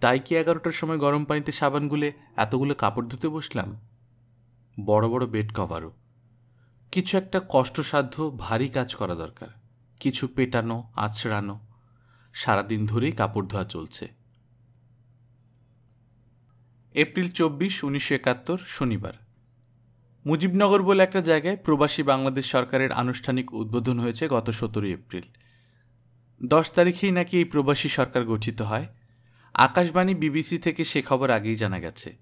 Speaker 1: তাই কি এগারোটার সময় গরম পানিতে সাবান গুলে এতগুলো কাপড় ধুতে বসলাম? বড় বড় বেড কভারও। কিছু একটা কষ্টসাধ্য, ভারী কাজ করা দরকার। কিছু পেটানো আছড়ানো সারাদিন ধরেই কাপড় ধোয়া চলছে। এপ্রিল চব্বিশ, উনিশশো একাত্তর, শনিবার। মুজিবনগর বলে একটা জায়গায় প্রবাসী বাংলাদেশ সরকারের আনুষ্ঠানিক উদ্বোধন হয়েছে গত সতেরোই এপ্রিল। দশ তারিখেই নাকি এই প্রবাসী সরকার গঠিত হয়। আকাশবাণী, বিবিসি থেকে সে খবর আগেই জানা গেছে।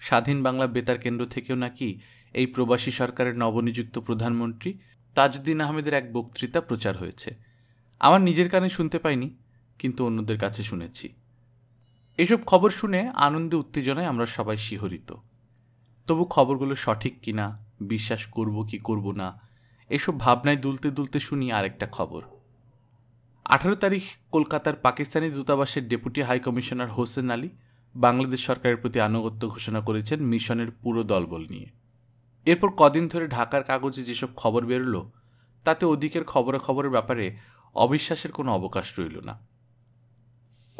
Speaker 1: স্বাধীন বাংলা বেতার কেন্দ্র থেকেও নাকি এই প্রবাসী সরকারের নবনিযুক্ত প্রধানমন্ত্রী তাজউদ্দিন আহমেদের এক বক্তৃতা প্রচার হয়েছে। আমার নিজের কানে শুনতে পাইনি, কিন্তু অন্যদের কাছে শুনেছি। এসব খবর শুনে আনন্দে উত্তেজনায় আমরা সবাই শিহরিত। তবু খবরগুলো সঠিক কিনা, বিশ্বাস করব কি করব না, এসব ভাবনায় দুলতে দুলতে শুনি আরেকটা খবর। আঠারো তারিখ কলকাতার পাকিস্তানি দূতাবাসের deputy high commissioner Hossain Ali Bangladesh সরকারের প্রতি আনুগত্য ঘোষণা করেছেন মিশনের পুরো দলবল নিয়ে। এরপর কদিন ধরে ঢাকার কাগজে যেসব খবর বেরোলো, তাতে ওদিকের খবরাখবরের ব্যাপারে অবিশ্বাসের কোনো অবকাশ রইল না।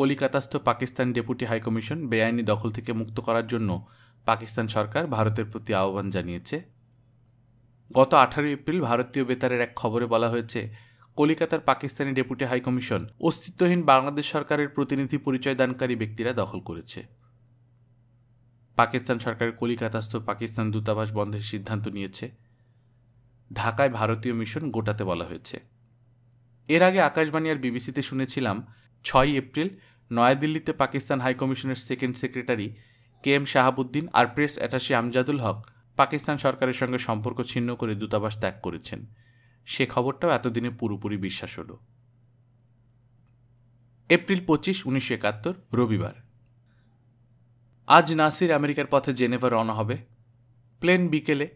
Speaker 1: কলিকাতাস্থ পাকিস্তান ডেপুটি হাইকমিশন বেআইনি দখল থেকে মুক্ত করার জন্য পাকিস্তান সরকার ভারতের প্রতি আহ্বান জানিয়েছে। গত আঠারোই এপ্রিল ভারতীয় বেতারের এক খবরে বলা হয়েছে, কলিকাতার পাকিস্তানি ডেপুটি হাইকমিশন অস্তিত্বহীন বাংলাদেশ সরকারের প্রতিনিধি পরিচয় দানকারী ব্যক্তিরা দখল করেছে। পাকিস্তান সরকারের কলিকাতাস্থ পাকিস্তান দূতাবাস বন্ধের সিদ্ধান্ত নিয়েছে। ঢাকায় ভারতীয় মিশন গোটাতে বলা হয়েছে। এর আগে আকাশবাণী আর বিবিসিতে শুনেছিলাম ছয় এপ্রিল নয়াদিল্লিতে Pakistan হাইকমিশনের second secretary K M Shahabuddin আর প্রেস অ্যাটাশি আমজাদুল হক পাকিস্তান সরকারের সঙ্গে সম্পর্ক ছিন্ন করে দূতাবাস ত্যাগ করেছেন। সে খবরটাও এতদিনে পুরোপুরি বিশ্বাস হল। এপ্রিল পঁচিশ, উনিশশো একাত্তর, রবিবার। আজ নাসির আমেরিকার পথে জেনেভা রওনা হবে। প্লেন বিকেলে,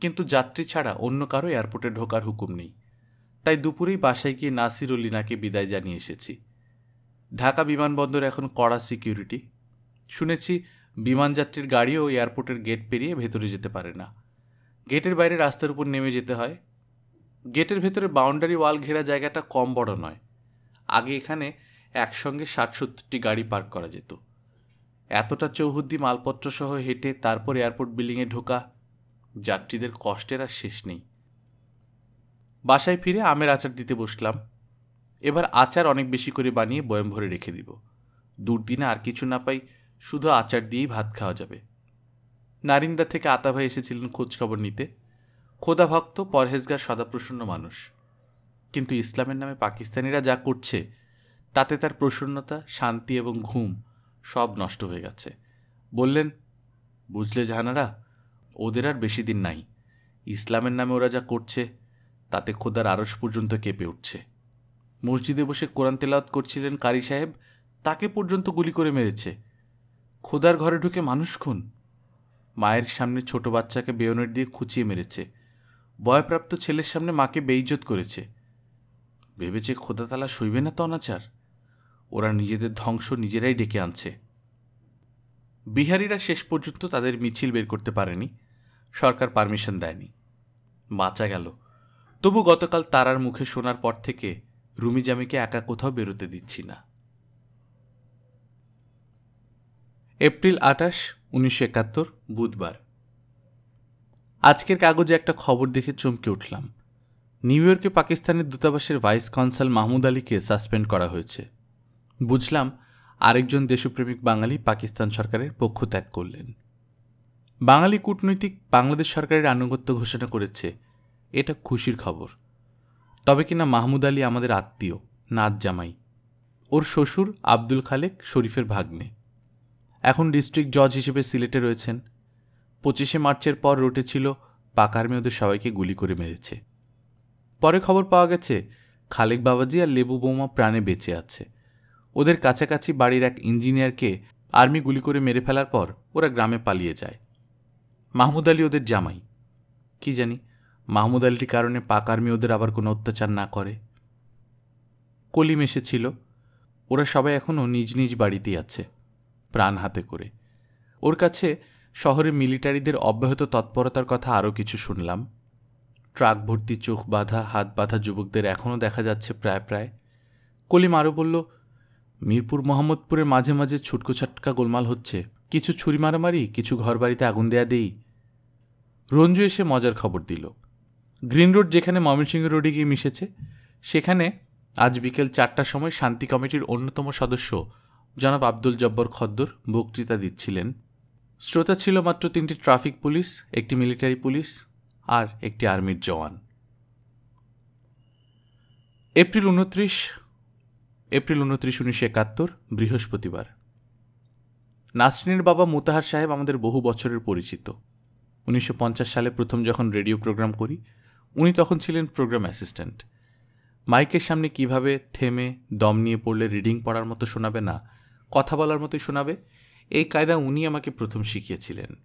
Speaker 1: কিন্তু যাত্রী ছাড়া অন্য কারও এয়ারপোর্টে ঢোকার হুকুম নেই। তাই দুপুরেই বাসায় গিয়ে নাসির ও লিনাকে বিদায় জানিয়ে এসেছি। ঢাকা বিমানবন্দর এখন কড়া সিকিউরিটি। শুনেছি বিমানযাত্রীর গাড়িও এয়ারপোর্টের গেট পেরিয়ে ভেতরে যেতে পারে না। গেটের বাইরে রাস্তার উপর নেমে যেতে হয়। গেটের ভেতরে বাউন্ডারি ওয়াল ঘেরা জায়গাটা কম বড় নয়। আগে এখানে একসঙ্গে ষাট সত্তরটি গাড়ি পার্ক করা যেত। এতটা চৌহদ্দি মালপত্র সহ হেঁটে তারপর এয়ারপোর্ট বিল্ডিংয়ে ঢোকা, যাত্রীদের কষ্টের আর শেষ নেই। বাসায় ফিরে আমের আচার দিতে বসলাম। এবার আচার অনেক বেশি করে বানিয়ে বয়ম ভরে রেখে দিব। দুর্দিনে আর কিছু না পাই শুধু আচার দিয়েই ভাত খাওয়া যাবে। নারিন্দা থেকে আতা ভাই এসেছিলেন খোঁজখবর নিতে। খোদা ভক্ত, পরহেজগার, সদাপ্রসন্ন মানুষ। কিন্তু ইসলামের নামে পাকিস্তানিরা যা করছে, তাতে তার প্রসন্নতা, শান্তি এবং ঘুম সব নষ্ট হয়ে গেছে। বললেন, বুঝলে জাহানারা, ওদের আর বেশি দিন নাই। ইসলামের নামে ওরা যা করছে, তাতে খোদার আড়স পর্যন্ত কেঁপে উঠছে। মসজিদে বসে কোরআন তেলাওয়াত করছিলেন কারি সাহেব, তাকে পর্যন্ত গুলি করে মেরেছে। খোদার ঘরে ঢুকে মানুষ খুন। মায়ের সামনে ছোট বাচ্চাকে বেয়নের দিয়ে খুঁচিয়ে মেরেছে। বয়প্রাপ্ত ছেলের সামনে মাকে বেইজত করেছে। ভেবেছে খোদাতালা সইবে না তো অনাচার। ওরা নিজেদের ধ্বংস নিজেরাই ডেকে আনছে। বিহারিরা শেষ পর্যন্ত তাদের মিছিল বের করতে পারেনি। সরকার পারমিশন দেয়নি। বাঁচা গেল। তবু গতকাল তারার মুখে শোনার পর থেকে রুমি জামিকে একা কোথাও বেরোতে দিচ্ছি না। এপ্রিল আঠাশ, উনিশশো একাত্তর, বুধবার। আজকের কাগজে একটা খবর দেখে চমকে উঠলাম। নিউ ইয়র্কে পাকিস্তানের দূতাবাসের ভাইস কনসাল মাহমুদ আলীকে সাসপেন্ড করা হয়েছে। বুঝলাম আরেকজন দেশপ্রেমিক বাঙালি পাকিস্তান সরকারের পক্ষ ত্যাগ করলেন। বাঙালি কূটনৈতিক বাংলাদেশ সরকারের আনুগত্য ঘোষণা করেছে। এটা খুশির খবর। তবে কিনা মাহমুদ আলী আমাদের আত্মীয়, নাত জামাই। ওর শ্বশুর আব্দুল খালেক শরীফের ভাগ্নে। এখন ডিস্ট্রিক্ট জজ হিসেবে সিলেটে রয়েছেন। পঁচিশে মার্চের পর রোটে ছিল পাক আর্মি ওদের সবাইকে গুলি করে মেরেছে। পরে খবর পাওয়া গেছে, খালেক বাবাজি আর লেবু বৌমা প্রাণে বেঁচে আছে। ওদের কাছাকাছি বাড়ির এক ইঞ্জিনিয়ারকে আর্মি গুলি করে মেরে ফেলার পর ওরা গ্রামে পালিয়ে যায়। মাহমুদ আলী ওদের জামাই। কি জানি মাহমুদ আলীর কারণে পাক আর্মি ওদের আবার কোনো অত্যাচার না করে। কলিম এসেছিল। ওরা সবাই এখনও নিজ নিজ বাড়িতেই আছে, প্রাণ হাতে করে। ওর কাছে শহরে মিলিটারিদের অব্যাহত তৎপরতার কথা আরও কিছু শুনলাম। ট্রাক ভর্তি, চোখ বাঁধা, হাত বাঁধা যুবকদের এখনও দেখা যাচ্ছে প্রায় প্রায়। কলিম আরও বলল, মিরপুর, মোহাম্মদপুরে মাঝে মাঝে ছুটকো ছাটকা গোলমাল হচ্ছে। কিছু ছুরি মারামারি, কিছু ঘরবাড়িতে আগুন দেয়া দেই। রঞ্জু এসে মজার খবর দিল। গ্রিন রোড যেখানে ময়মনসিংহ রোডে গিয়ে মিশেছে, সেখানে আজ বিকেল চারটার সময় শান্তি কমিটির অন্যতম সদস্য জনাব আব্দুল জব্বর খদ্দর বক্তৃতা দিচ্ছিলেন। শ্রোতা ছিল মাত্র তিনটি ট্রাফিক পুলিশ, একটি মিলিটারি পুলিশ আর একটি আর্মির জওয়ান। এপ্রিল উনত্রিশ এপ্রিল উনত্রিশ উনিশশো একাত্তর, বৃহস্পতিবার। নাসরিনের বাবা মুতাহার সাহেব আমাদের বহু বছরের পরিচিত। উনিশশো পঞ্চাশ সালে প্রথম যখন রেডিও প্রোগ্রাম করি উনি তখন ছিলেন প্রোগ্রাম অ্যাসিস্ট্যান্ট মাইকের সামনে কীভাবে থেমে দম নিয়ে পড়লে রিডিং পড়ার মতো শোনাবে না, কথা বলার মতোই শোনাবে, এই কায়দা উনি আমাকে প্রথম শিখিয়েছিলেন।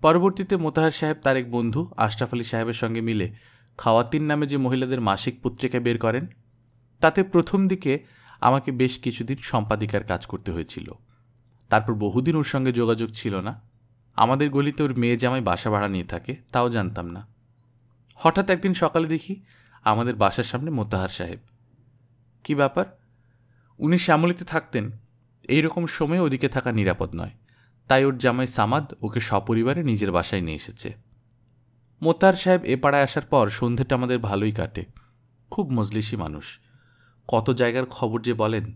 Speaker 1: পরবর্তীতে মোতাহার সাহেব তার এক বন্ধু আশরাফ আলী সাহেবের সঙ্গে মিলে খাওয়াতিন নামে যে মহিলাদের মাসিক পত্রিকা বের করেন, তাতে প্রথম দিকে আমাকে বেশ কিছুদিন সম্পাদিকার কাজ করতে হয়েছিল। তারপর বহুদিন ওর সঙ্গে যোগাযোগ ছিল না। আমাদের গলিতে ওর মেয়ে জামাই বাসা ভাড়া নিয়ে থাকে, তাও জানতাম না। হঠাৎ একদিন সকালে দেখি আমাদের বাসার সামনে মোতাহার সাহেব। কি ব্যাপার? উনি শ্যামলিতে থাকতেন। এই রকম সময়ে ওদিকে থাকা নিরাপদ নয়। তাই ওর জামাই সামাদ ওকে সপরিবারে নিজের বাসায় নিয়ে এসেছে। মোতার সাহেব এ পাড়ায় আসার পর সন্ধ্যেটা আমাদের ভালোই কাটে। খুব মজলিসি মানুষ। কত জায়গার খবর যে বলেন?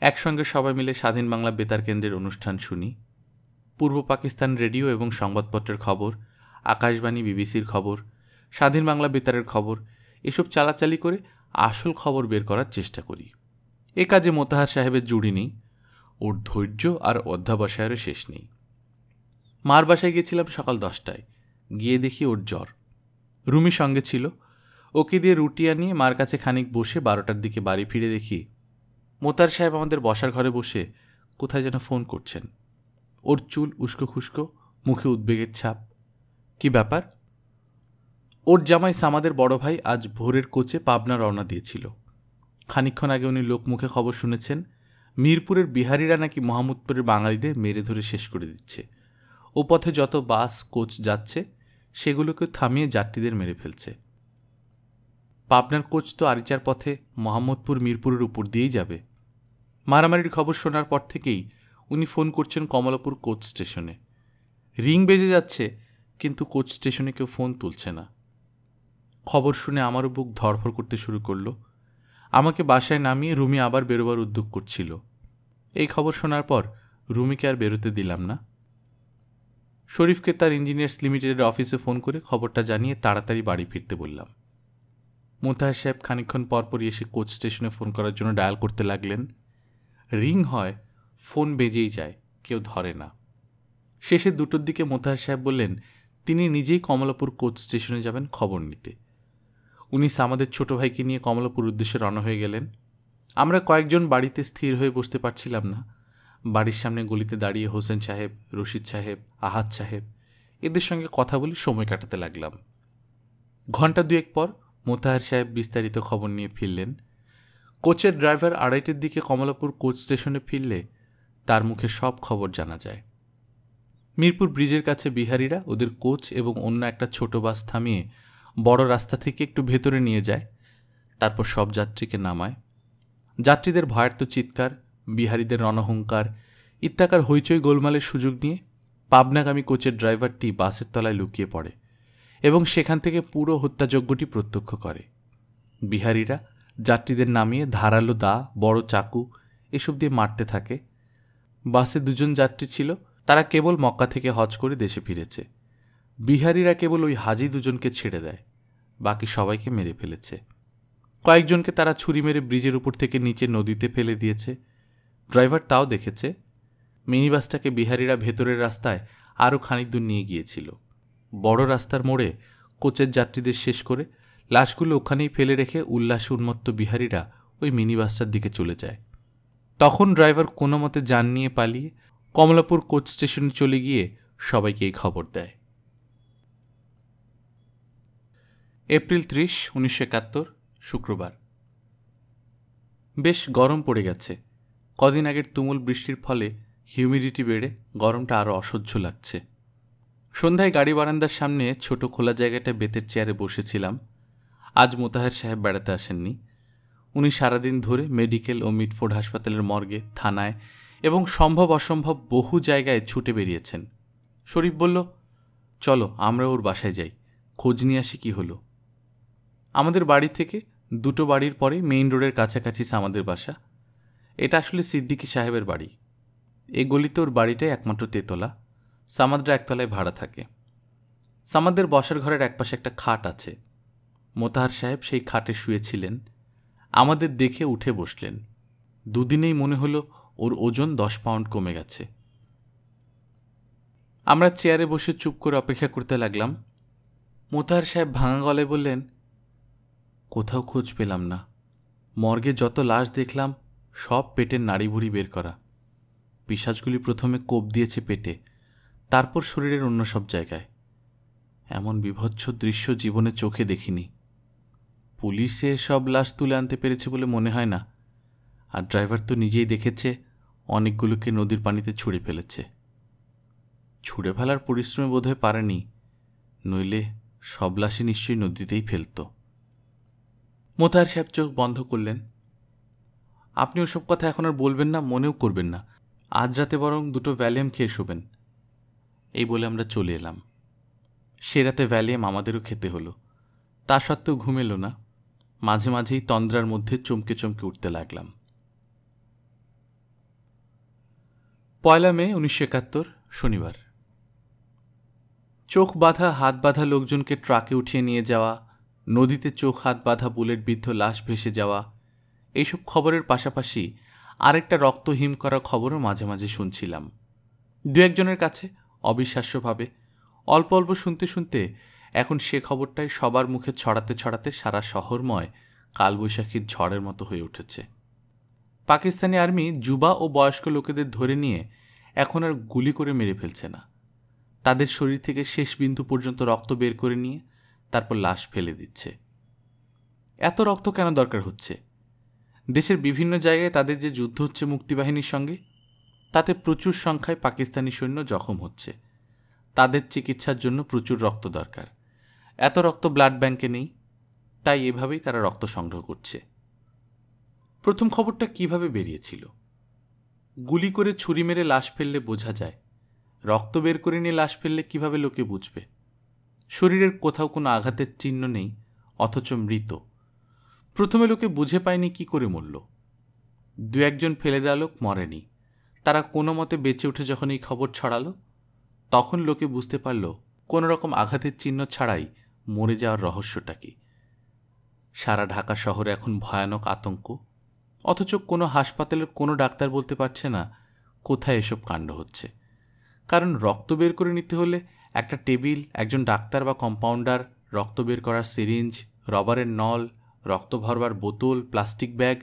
Speaker 1: একসঙ্গে সবাই মিলে স্বাধীন বাংলা বেতার কেন্দ্রের অনুষ্ঠান শুনি। পূর্ব পাকিস্তান রেডিও এবং সংবাদপত্রের খবর, আকাশবাণী, বিবিসির খবর স্বাধীন বাংলা বেতারের খবর, এসব চালাচালি করে আসল খবর বের করার চেষ্টা করি। এ কাজে মোতাহার সাহেবের জুড়ি নেই, ওর ধৈর্য আর অধ্যাবসায়েরও শেষ নেই। মার বাসায় গিয়েছিলাম সকাল দশটায়, গিয়ে দেখি ওর জ্বর। রুমি সঙ্গে ছিল, ওকে দিয়ে রুটি আনিয়ে মার কাছে খানিক বসে বারোটার দিকে বাড়ি ফিরে দেখি মোতার সাহেব আমাদের বসার ঘরে বসে কোথায় যেন ফোন করছেন। ওর চুল উস্কো খুস্কো, মুখে উদ্বেগের ছাপ। কি ব্যাপার? ওর জামাই সামাদের বড় ভাই আজ ভোরের কোচে পাবনা রওনা দিয়েছিল। খানিক্ষণ আগে উনি লোকমুখে খবর শুনেছেন, মিরপুরের বিহারিরা নাকি মোহাম্মদপুরের বাঙালিদের মেরে ধরে শেষ করে দিচ্ছে। ও পথে যত বাস, কোচ যাচ্ছে সেগুলোকে থামিয়ে যাত্রীদের মেরে ফেলছে। পাবনার কোচ তো আরিচার পথে মোহাম্মদপুর, মিরপুরের উপর দিয়েই যাবে। মারামারির খবর শোনার পর থেকেই উনি ফোন করছেন কমলাপুর কোচ স্টেশনে। রিং বেজে যাচ্ছে, কিন্তু কোচ স্টেশনে কেউ ফোন তুলছে না। খবর শুনে আমারও বুক ধরফর করতে শুরু করল। আমাকে বাসায় নামিয়ে রুমি আবার বেরোবার উদ্যোগ করছিল। এই খবর শোনার পর রুমিকে আর বেরোতে দিলাম না। শরীফকে তার ইঞ্জিনিয়ার্স লিমিটেডের অফিসে ফোন করে খবরটা জানিয়ে তাড়াতাড়ি বাড়ি ফিরতে বললাম। মোতাহার সাহেব খানিক্ষণ পরপরই এসে কোচ স্টেশনে ফোন করার জন্য ডায়াল করতে লাগলেন। রিং হয়, ফোন বেজেই যায়, কেউ ধরে না। শেষে দুটোর দিকে মোতাহার সাহেব বললেন, তিনি নিজেই কমলাপুর কোচ স্টেশনে যাবেন খবর নিতে। উনি সামাদের ছোট ভাইকে নিয়ে কমলাপুর উদ্দেশ্যে রওনা হয়ে গেলেন। আমরা কয়েকজন বাড়িতে স্থির হয়ে বসতে পারছিলাম না। বাড়ির সামনে গলিতে দাঁড়িয়ে হোসেন সাহেব, রশিদ সাহেব, আহাদ সাহেব এদের সঙ্গে কথা বলে সময় কাটাতে লাগলাম। ঘণ্টা দুয়েক পর মোতাহার সাহেব বিস্তারিত খবর নিয়ে ফিরলেন। কোচের ড্রাইভার আড়াইটের দিকে কমলাপুর কোচ স্টেশনে ফিরলে তার মুখে সব খবর জানা যায়। মিরপুর ব্রিজের কাছে বিহারিরা ওদের কোচ এবং অন্য একটা ছোট বাস থামিয়ে বড় রাস্তা থেকে একটু ভেতরে নিয়ে যায়, তারপর সব যাত্রীকে নামায়। যাত্রীদের ভয়ার্ত চিৎকার, বিহারীদের রণহংকার ইত্যাকার হইচই গোলমালের সুযোগ নিয়ে পাবনাগামী কোচের ড্রাইভারটি বাসের তলায় লুকিয়ে পড়ে এবং সেখান থেকে পুরো হত্যাযজ্ঞটি প্রত্যক্ষ করে। বিহারীরা যাত্রীদের নামিয়ে ধারালো দা, বড় চাকু এসব দিয়ে মারতে থাকে। বাসে দুজন যাত্রী ছিল, তারা কেবল মক্কা থেকে হজ করে দেশে ফিরেছে। বিহারিরা কেবল ওই হাজি দুজনকে ছেড়ে দেয়, বাকি সবাইকে মেরে ফেলেছে। কয়েকজনকে তারা ছুরি মেরে ব্রিজের উপর থেকে নিচে নদীতে ফেলে দিয়েছে। ড্রাইভার তাও দেখেছে। মিনি বাসটাকে বিহারিরা ভেতরের রাস্তায় আরও খানিক দূর নিয়ে গিয়েছিল। বড় রাস্তার মোড়ে কোচের যাত্রীদের শেষ করে লাশগুলো ওখানেই ফেলে রেখে উল্লাসে উন্মত্ত বিহারিরা ওই মিনি বাসটার দিকে চলে যায়। তখন ড্রাইভার কোনো মতে যান নিয়ে পালিয়ে কমলাপুর কোচ স্টেশনে চলে গিয়ে সবাইকে এই খবর দেয়। এপ্রিল ত্রিশ, উনিশশো একাত্তর, শুক্রবার। বেশ গরম পড়ে গেছে। কদিন আগের তুমুল বৃষ্টির ফলে হিউমিডিটি বেড়ে গরমটা আরও অসহ্য লাগছে। সন্ধ্যায় গাড়ি বারান্দার সামনে ছোট খোলা জায়গাটা বেতের চেয়ারে বসেছিলাম। আজ মোতাহের সাহেব বেড়াতে আসেননি। উনি সারাদিন ধরে মেডিকেল ও মিটফোর্ড হাসপাতালের মর্গে, থানায় এবং সম্ভব অসম্ভব বহু জায়গায় ছুটে বেরিয়েছেন। শরীফ বলল, চলো, আমরা ওর বাসায় যাই। খোঁজ নিয়ে আসি কি হলো। আমাদের বাড়ি থেকে দুটো বাড়ির পরে মেইন রোডের কাছাকাছি সামাদের বাসা। এটা আসলে সিদ্দিকি সাহেবের বাড়ি। এই গলিতে ওর বাড়িটাই একমাত্র তেতলা। সামাদরা একতলায় ভাড়া থাকে। সামাদের বসার ঘরের একপাশে একটা খাট আছে। মোতাহার সাহেব সেই খাটে শুয়েছিলেন। আমাদের দেখে উঠে বসলেন। দুদিনেই মনে হলো ওর ওজন দশ পাউন্ড কমে গেছে। আমরা চেয়ারে বসে চুপ করে অপেক্ষা করতে লাগলাম। মোতাহার সাহেব ভাঙা গলায় বললেন কোথাও খোঁজ পেলাম না। মর্গে যত লাশ দেখলাম, সব পেটের নাড়িভুড়ি বের করা। পিসাজগুলি প্রথমে কোপ দিয়েছে পেটে, তারপর শরীরের অন্য সব জায়গায়। এমন বিভৎস দৃশ্য জীবনে চোখে দেখিনি। পুলিশে সব লাশ তুলে আনতে পেরেছে বলে মনে হয় না, আর ড্রাইভার তো নিজেই দেখেছে, অনেকগুলোকে নদীর পানিতে ছুঁড়ে ফেলেছে। ছুঁড়ে ফেলার পরিশ্রমে বোধহয় পারেনি, নইলে সব লাশই নিশ্চয়ই নদীতেই ফেলত। মোতাহার সাহেব চোখ বন্ধ করলেন। আপনি ওসব কথা এখন আর বলবেন না, মনেও করবেন না। আজ রাতে বরং দুটো ভ্যালিয়াম খেয়ে শোবেন। এই বলে আমরা চলে এলাম। সে রাতে ভ্যালিয়াম আমাদেরও খেতে হলো। তা সত্ত্বেও ঘুম এলো না। মাঝে মাঝেই তন্দ্রার মধ্যে চমকে চমকে উঠতে লাগলাম। পয়লা মে উনিশশো একাত্তর, শনিবার। চোখ বাঁধা, হাত বাঁধা লোকজনকে ট্রাকে উঠিয়ে নিয়ে যাওয়া নদীতে চোখ হাত বাঁধা বুলেট বিদ্ধ লাশ ভেসে যাওয়া, এইসব খবরের পাশাপাশি আরেকটা রক্ত হিম করা খবরও মাঝে মাঝে শুনছিলাম। দু একজনের কাছে অবিশ্বাস্যভাবে, অল্প অল্প শুনতে শুনতে এখন সে খবরটাই সবার মুখে ছড়াতে ছড়াতে সারা শহরময় কালবৈশাখীর ঝড়ের মতো হয়ে উঠেছে। পাকিস্তানি আর্মি যুবা ও বয়স্ক লোকেদের ধরে নিয়ে এখন আর গুলি করে মেরে ফেলছে না। তাদের শরীর থেকে শেষ বিন্দু পর্যন্ত রক্ত বের করে নিয়ে তারপর লাশ ফেলে দিচ্ছে। এত রক্ত কেন দরকার হচ্ছে? দেশের বিভিন্ন জায়গায় তাদের যে যুদ্ধ হচ্ছে মুক্তিবাহিনীর সঙ্গে, তাতে প্রচুর সংখ্যায় পাকিস্তানি সৈন্য জখম হচ্ছে। তাদের চিকিৎসার জন্য প্রচুর রক্ত দরকার। এত রক্ত ব্লাড ব্যাংকে নেই, তাই এভাবেই তারা রক্ত সংগ্রহ করছে। প্রথম খবরটা কীভাবে বেরিয়েছিল? গুলি করে ছুরি মেরে লাশ ফেললে বোঝা যায়। রক্ত বের করে নিয়ে লাশ ফেললে কীভাবে লোকে বুঝবে? শরীরের কোথাও কোনো আঘাতের চিহ্ন নেই, অথচ মৃত। প্রথমে লোকে বুঝে পায়নি কি করে মরল। দু একজন ফেলে দেওয়া লোক মরেনি। তারা কোনো মতে বেঁচে উঠে যখন এই খবর ছড়ালো, তখন লোকে বুঝতে পারল কোনো রকম আঘাতের চিহ্ন ছাড়াই মরে যাওয়ার রহস্যটা কি। সারা ঢাকা শহরে এখন ভয়ানক আতঙ্ক, অথচ কোনো হাসপাতালের কোনো ডাক্তার বলতে পারছে না কোথায় এসব কাণ্ড হচ্ছে। কারণ রক্ত বের করে নিতে হলে একটা টেবিল, একজন ডাক্তার বা কম্পাউন্ডার রক্ত বের করার সিরিঞ্জ রবারের নল, রক্ত ভরবার বোতল প্লাস্টিক ব্যাগ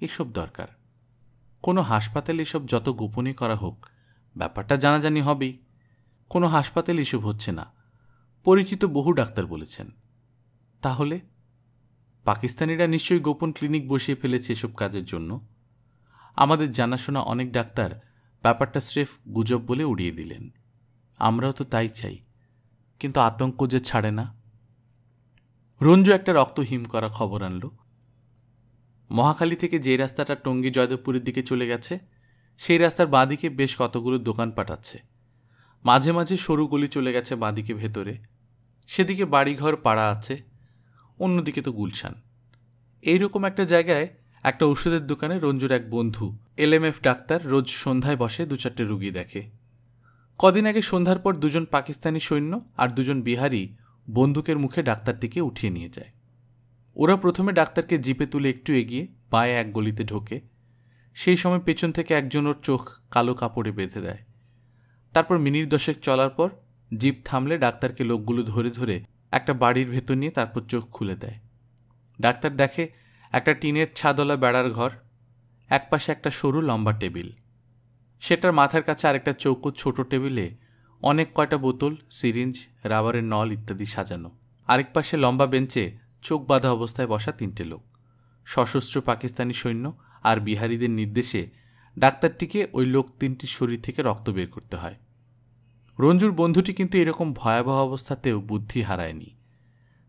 Speaker 1: এসব দরকার। কোনো হাসপাতালে এসব যত গোপনে করা হোক, ব্যাপারটা জানাজানি হবেই। কোনো হাসপাতালে এসব হচ্ছে না। পরিচিত বহু ডাক্তার বলেছেন। তাহলে? পাকিস্তানিরা নিশ্চয়ই গোপন ক্লিনিক বসিয়ে ফেলেছে এসব কাজের জন্য। আমাদের জানাশোনা অনেক ডাক্তার ব্যাপারটা স্রেফ গুজব বলে উড়িয়ে দিলেন। আমরাও তো তাই চাই। কিন্তু আতঙ্ক যে ছাড়ে না। রঞ্জু একটা রক্ত হিম করা খবর আনল। মহাখালী থেকে যে রাস্তাটা টঙ্গী জয়দেবপুরের দিকে চলে গেছে, সেই রাস্তার বাঁদিকে বেশ কতগুলো দোকান পাঠাচ্ছে। মাঝে মাঝে সরু গলি চলে গেছে বাঁদিকে ভেতরে। সেদিকে বাড়িঘর, পাড়া আছে, অন্যদিকে তো গুলশান। এইরকম একটা জায়গায় একটা ওষুধের দোকানে রঞ্জুর এক বন্ধু এলএমএফ ডাক্তার, রোজ সন্ধ্যায় বসে দু চারটে রুগী দেখে। কদিন আগে সন্ধ্যার পর দুজন পাকিস্তানি সৈন্য আর দুজন বিহারি বন্দুকের মুখে ডাক্তারটিকে উঠিয়ে নিয়ে যায়। ওরা প্রথমে ডাক্তারকে জিপে তুলে একটু এগিয়ে পায়ে এক গলিতে ঢোকে। সেই সময় পেছন থেকে একজন ওর চোখ কালো কাপড়ে বেঁধে দেয়। তারপর মিনিট দশেক চলার পর জিপ থামলে ডাক্তারকে লোকগুলো ধরে ধরে একটা বাড়ির ভেতর নিয়ে তারপর চোখ খুলে দেয়। ডাক্তার দেখে একটা টিনের ছাদলা বেড়ার ঘর, একপাশে একটা সরু লম্বা টেবিল। সেটার মাথার কাছে আরেকটা চৌকো ছোট টেবিলে অনেক কয়টা বোতল, সিরিঞ্জ, রাবারের নল ইত্যাদি সাজানো। আরেক পাশে লম্বা বেঞ্চে চোখ বাঁধা অবস্থায় বসা তিনটে লোক। সশস্ত্র পাকিস্তানি সৈন্য আর বিহারিদের নির্দেশে ডাক্তারটিকে ওই লোক তিনটির শরীর থেকে রক্ত বের করতে হয়। রঞ্জুর বন্ধুটি কিন্তু এরকম ভয়াবহ অবস্থাতেও বুদ্ধি হারায়নি।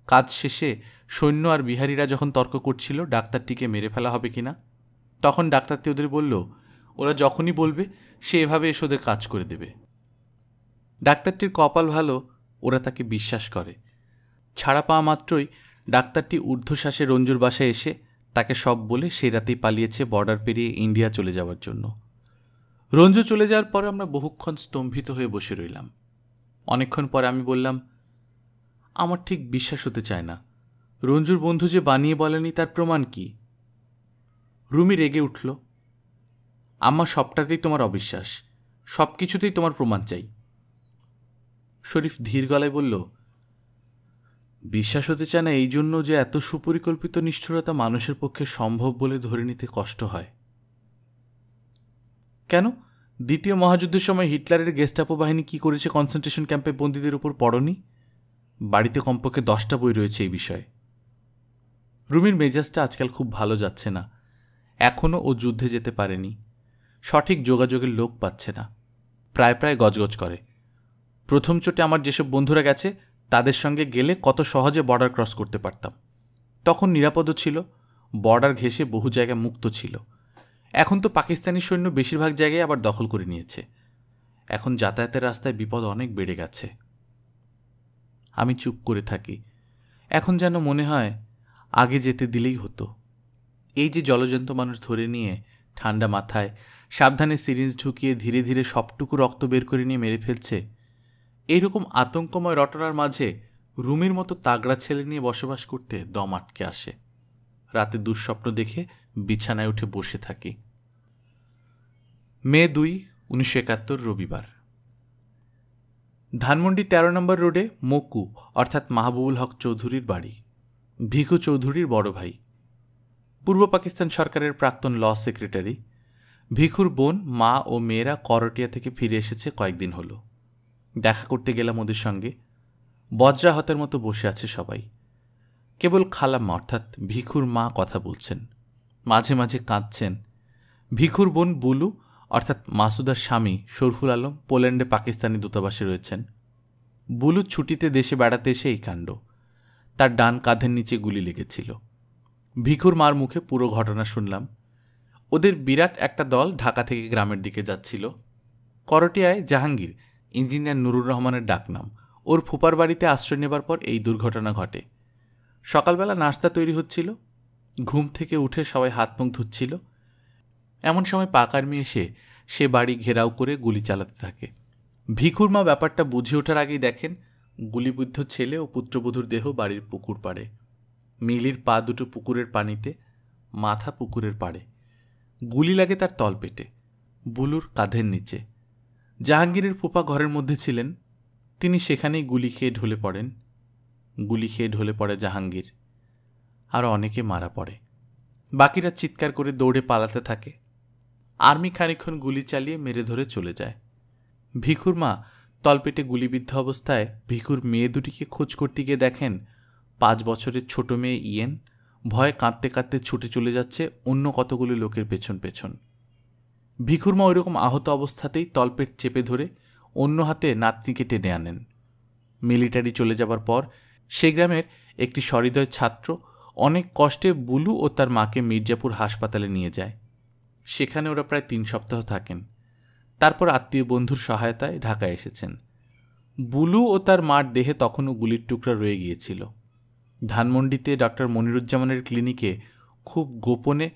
Speaker 1: কাজ শেষে সৈন্য আর বিহারীরা যখন তর্ক করছিল, ডাক্তারটিকে মেরে ফেলা হবে কিনা, তখন ডাক্তারটি ওদের বলল ওরা যখনই বলবে, সে এভাবে এসে ওদের কাজ করে দেবে। ডাক্তারটির কপাল ভালো, ওরা তাকে বিশ্বাস করে। ছাড়া পাওয়া মাত্রই ডাক্তারটি ঊর্ধ্বশ্বাসে রঞ্জুর বাসায় এসে তাকে সব বলে সেই রাতেই পালিয়েছে বর্ডার পেরিয়ে ইন্ডিয়া চলে যাওয়ার জন্য। রঞ্জু চলে যাওয়ার পরে আমরা বহুক্ষণ স্তম্ভিত হয়ে বসে রইলাম। অনেকক্ষণ পরে আমি বললাম, আমার ঠিক বিশ্বাস হতে চায় না। রঞ্জুর বন্ধু যে বানিয়ে বলেনি তার প্রমাণ কি? রুমি রেগে উঠল। আমার সবটাতেই তোমার অবিশ্বাস। সব কিছুতেই তোমার প্রমাণ চাই। শরীফ ধীর গলায় বলল, বিশ্বাস হতে চায় না এই জন্য যে এত সুপরিকল্পিত নিষ্ঠুরতা মানুষের পক্ষে সম্ভব বলে ধরে নিতে কষ্ট হয়? কেন? দ্বিতীয় মহাযুদ্ধের সময় হিটলারের গেস্টাপো বাহিনী কি করেছে কনসেন্ট্রেশন ক্যাম্পে বন্দীদের উপর পড়নি? বাড়িতে কমপক্ষে দশটা বই রয়েছে এই বিষয়ে। রুমির মেজাজটা আজকাল খুব ভালো যাচ্ছে না। এখনও ও যুদ্ধে যেতে পারেনি। সঠিক যোগাযোগের লোক পাচ্ছে না। প্রায় প্রায় গজগজ করে। প্রথম চোটে আমার যেসব বন্ধুরা গেছে, তাদের সঙ্গে গেলে কত সহজে বর্ডার ক্রস করতে পারতাম। তখন নিরাপদও ছিল বর্ডার ঘেঁষে বহু জায়গা মুক্ত ছিল। এখন তো পাকিস্তানি সৈন্য বেশিরভাগ জায়গায় আবার দখল করে নিয়েছে। এখন যাতায়াতের রাস্তায় বিপদ অনেক বেড়ে গেছে। আমি চুপ করে থাকি। এখন যেন মনে হয়, আগে যেতে দিলেই হতো। এই যে জলজন্ত মানুষ ধরে নিয়ে ঠান্ডা মাথায় সাবধানে সিরিঞ্জ ঢুকিয়ে ধীরে ধীরে সবটুকু রক্ত বের করে নিয়ে মেরে ফেলছে। এইরকম আতঙ্কময় রটনার মাঝে রুমির মতো তাগড়া ছেলে নিয়ে বসবাস করতে দম আটকে আসে। রাতে দুঃস্বপ্ন দেখে বিছানায় উঠে বসে থাকি। মে দুই, উনিশশো একাত্তর রবিবার। ধানমন্ডি তেরো নম্বর রোডে মকু, অর্থাৎ মাহবুবুল হক চৌধুরীর বাড়ি। ভিখু চৌধুরীর বড় ভাই। পূর্ব পাকিস্তান সরকারের প্রাক্তন ল সেক্রেটারি ভিখুর বোন, মা ও মেয়েরা করটিয়া থেকে ফিরে এসেছে কয়েকদিন হলো। দেখা করতে গেলাম ওদের সঙ্গে। বজ্রাহতের মতো বসে আছে সবাই। কেবল খালাম্মা, অর্থাৎ ভিখুর মা কথা বলছেন। মাঝে মাঝে কাঁদছেন। ভিখুর বোন বুলু, অর্থাৎ মাসুদার স্বামী শরফুল আলম, পোল্যান্ডে পাকিস্তানি দূতাবাসে রয়েছেন। বুলু ছুটিতে দেশে বেড়াতে এসে এই কাণ্ড। তার ডান কাঁধের নিচে গুলি লেগেছিল। ভিখুর মার মুখে পুরো ঘটনা শুনলাম। ওদের বিরাট একটা দল ঢাকা থেকে গ্রামের দিকে যাচ্ছিল। করটিয়ায় জাহাঙ্গীর, ইঞ্জিনিয়ার নুরুর রহমানের ডাকনাম। ওর ফুপার বাড়িতে আশ্রয় নেবার পর এই দুর্ঘটনা ঘটে। সকালবেলা নাস্তা তৈরি হচ্ছিল। ঘুম থেকে উঠে সবাই হাত মুখ ধুচ্ছিল। এমন সময় পাকারমি এসে সে বাড়ি ঘেরাও করে গুলি চালাতে থাকে। ভিখুর মা ব্যাপারটা বুঝে ওঠার আগেই দেখেন, গুলিবুদ্ধ ছেলে ও পুত্রবধূর দেহ বাড়ির পুকুর পাড়ে। মিলির পা দুটো পুকুরের পানিতে, মাথা পুকুরের পাড়ে। গুলি লাগে তার তলপেটে, বুলুর কাঁধের নিচে। জাহাঙ্গীরের ফুপা ঘরের মধ্যে ছিলেন, তিনি সেখানেই গুলি খেয়ে ঢলে পড়েন। গুলি খেয়ে ঢলে পড়ে জাহাঙ্গীর, আর অনেকে মারা পড়ে। বাকিরা চিৎকার করে দৌড়ে পালাতে থাকে। আর্মি খানিক্ষণ গুলি চালিয়ে মেরে ধরে চলে যায়। ভিখুর মা তলপেটে গুলিবিদ্ধ অবস্থায় ভিখুর মেয়ে দুটিকে খোঁজ করতে গিয়ে দেখেন, পাঁচ বছরের ছোট মেয়ে ইয়েন ভয়ে কাঁদতে কাঁদতে ছুটে চলে যাচ্ছে অন্য কতগুলো লোকের পেছন পেছন। ভিখুরমা ওইরকম আহত অবস্থাতেই তলপেট চেপে ধরে অন্য হাতে নাতনিকে টেনে আনেন। মিলিটারি চলে যাবার পর সে গ্রামের একটি সহৃদয় ছাত্র অনেক কষ্টে বুলু ও তার মাকে মির্জাপুর হাসপাতালে নিয়ে যায়। সেখানে ওরা প্রায় তিন সপ্তাহ থাকেন। তারপর আত্মীয় বন্ধুর সহায়তায় ঢাকায় এসেছেন। বুলু ও তার মার দেহে তখনও গুলির টুকরা রয়ে গিয়েছিল। ধানমন্ডিতে ডক্টর মনিরুজ্জামানের ক্লিনিকে খুব গোপনে,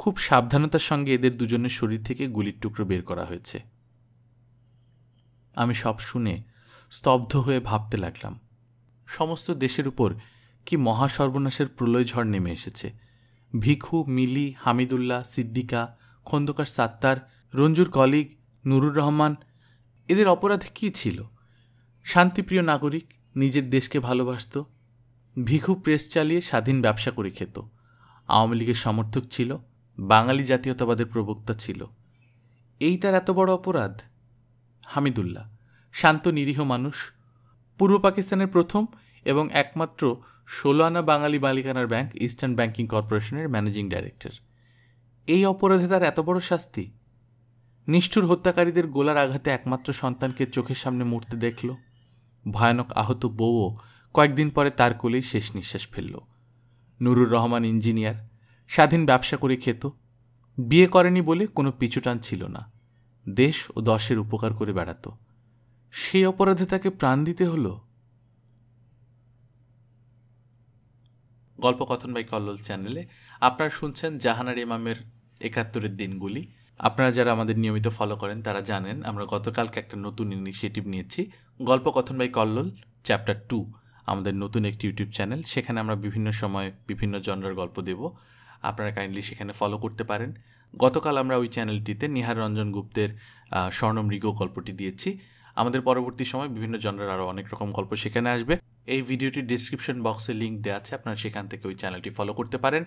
Speaker 1: খুব সাবধানতার সঙ্গে এদের দুজনের শরীর থেকে গুলির টুকরো বের করা হয়েছে। আমি সব শুনে স্তব্ধ হয়ে ভাবতে লাগলাম, সমস্ত দেশের উপর কি মহাসর্বনাশের প্রলয় ঝড় নেমে এসেছে? ভিখু, মিলি, হামিদুল্লাহ, সিদ্দিকা, খন্দকার সাত্তার, রঞ্জুর কলিগ, নুরুর রহমান, এদের অপরাধ কী ছিল? শান্তিপ্রিয় নাগরিক নিজের দেশকে ভালোবাসত ভিখু প্রেস চালিয়ে স্বাধীন ব্যবসা করে খেত। আওয়ামী লীগের সমর্থক ছিল, বাঙালি জাতীয়তাবাদের প্রবক্তা ছিল। এই তার এত বড় অপরাধ? হামিদুল্লাহ, শান্ত নিরীহ মানুষ, পূর্ব পাকিস্তানের প্রথম এবং একমাত্র ষোলো আনা বাঙালি বালিকানার ব্যাংক ইস্টার্ন ব্যাংকিং কর্পোরেশনের ম্যানেজিং ডাইরেক্টর। এই অপরাধে তার এত বড় শাস্তি? নিষ্ঠুর হত্যাকারীদের গোলার আঘাতে একমাত্র সন্তানকে চোখের সামনে মরতে দেখল। ভয়ানক আহত বউও কয়েকদিন পরে তার কোলেই শেষ নিঃশ্বাস ফেলল। নুরুর রহমান ইঞ্জিনিয়ার, স্বাধীন ব্যবসা করে খেত, বিয়ে করেনি বলে কোনো পিছুটান ছিল না, দেশ ও দশের উপকার করে বেড়াত। সেই অপরাধে তাকে প্রাণ দিতে হলো। গল্পকথন বাই কল্লোল চ্যানেলে আপনারা শুনছেন জাহানার ইমামের একাত্তরের দিনগুলি। আপনারা যারা আমাদের নিয়মিত ফলো করেন, তারা জানেন আমরা গতকালকে একটা নতুন ইনিশিয়েটিভ নিয়েছি, Golpokothon by Kallol chapter two আমাদের নতুন একটি ইউটিউব চ্যানেল। সেখানে আমরা বিভিন্ন সময় বিভিন্ন জনরার গল্প দেব। আপনারা কাইন্ডলি সেখানে ফলো করতে পারেন। গতকাল আমরা ওই চ্যানেলটিতে নিহার রঞ্জন গুপ্তের স্বর্ণমৃগ গল্পটি দিয়েছি। আমাদের পরবর্তী সময় বিভিন্ন জনরার আরও অনেক রকম গল্প সেখানে আসবে। এই ভিডিওটির ডিসক্রিপশন বক্সে লিঙ্ক দেওয়া আছে। আপনারা সেখান থেকে ওই চ্যানেলটি ফলো করতে পারেন।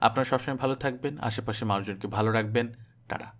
Speaker 1: আপনারা সবসময় ভালো থাকবেন। আশেপাশে মানুষজনকে ভালো রাখবেন। টাটা।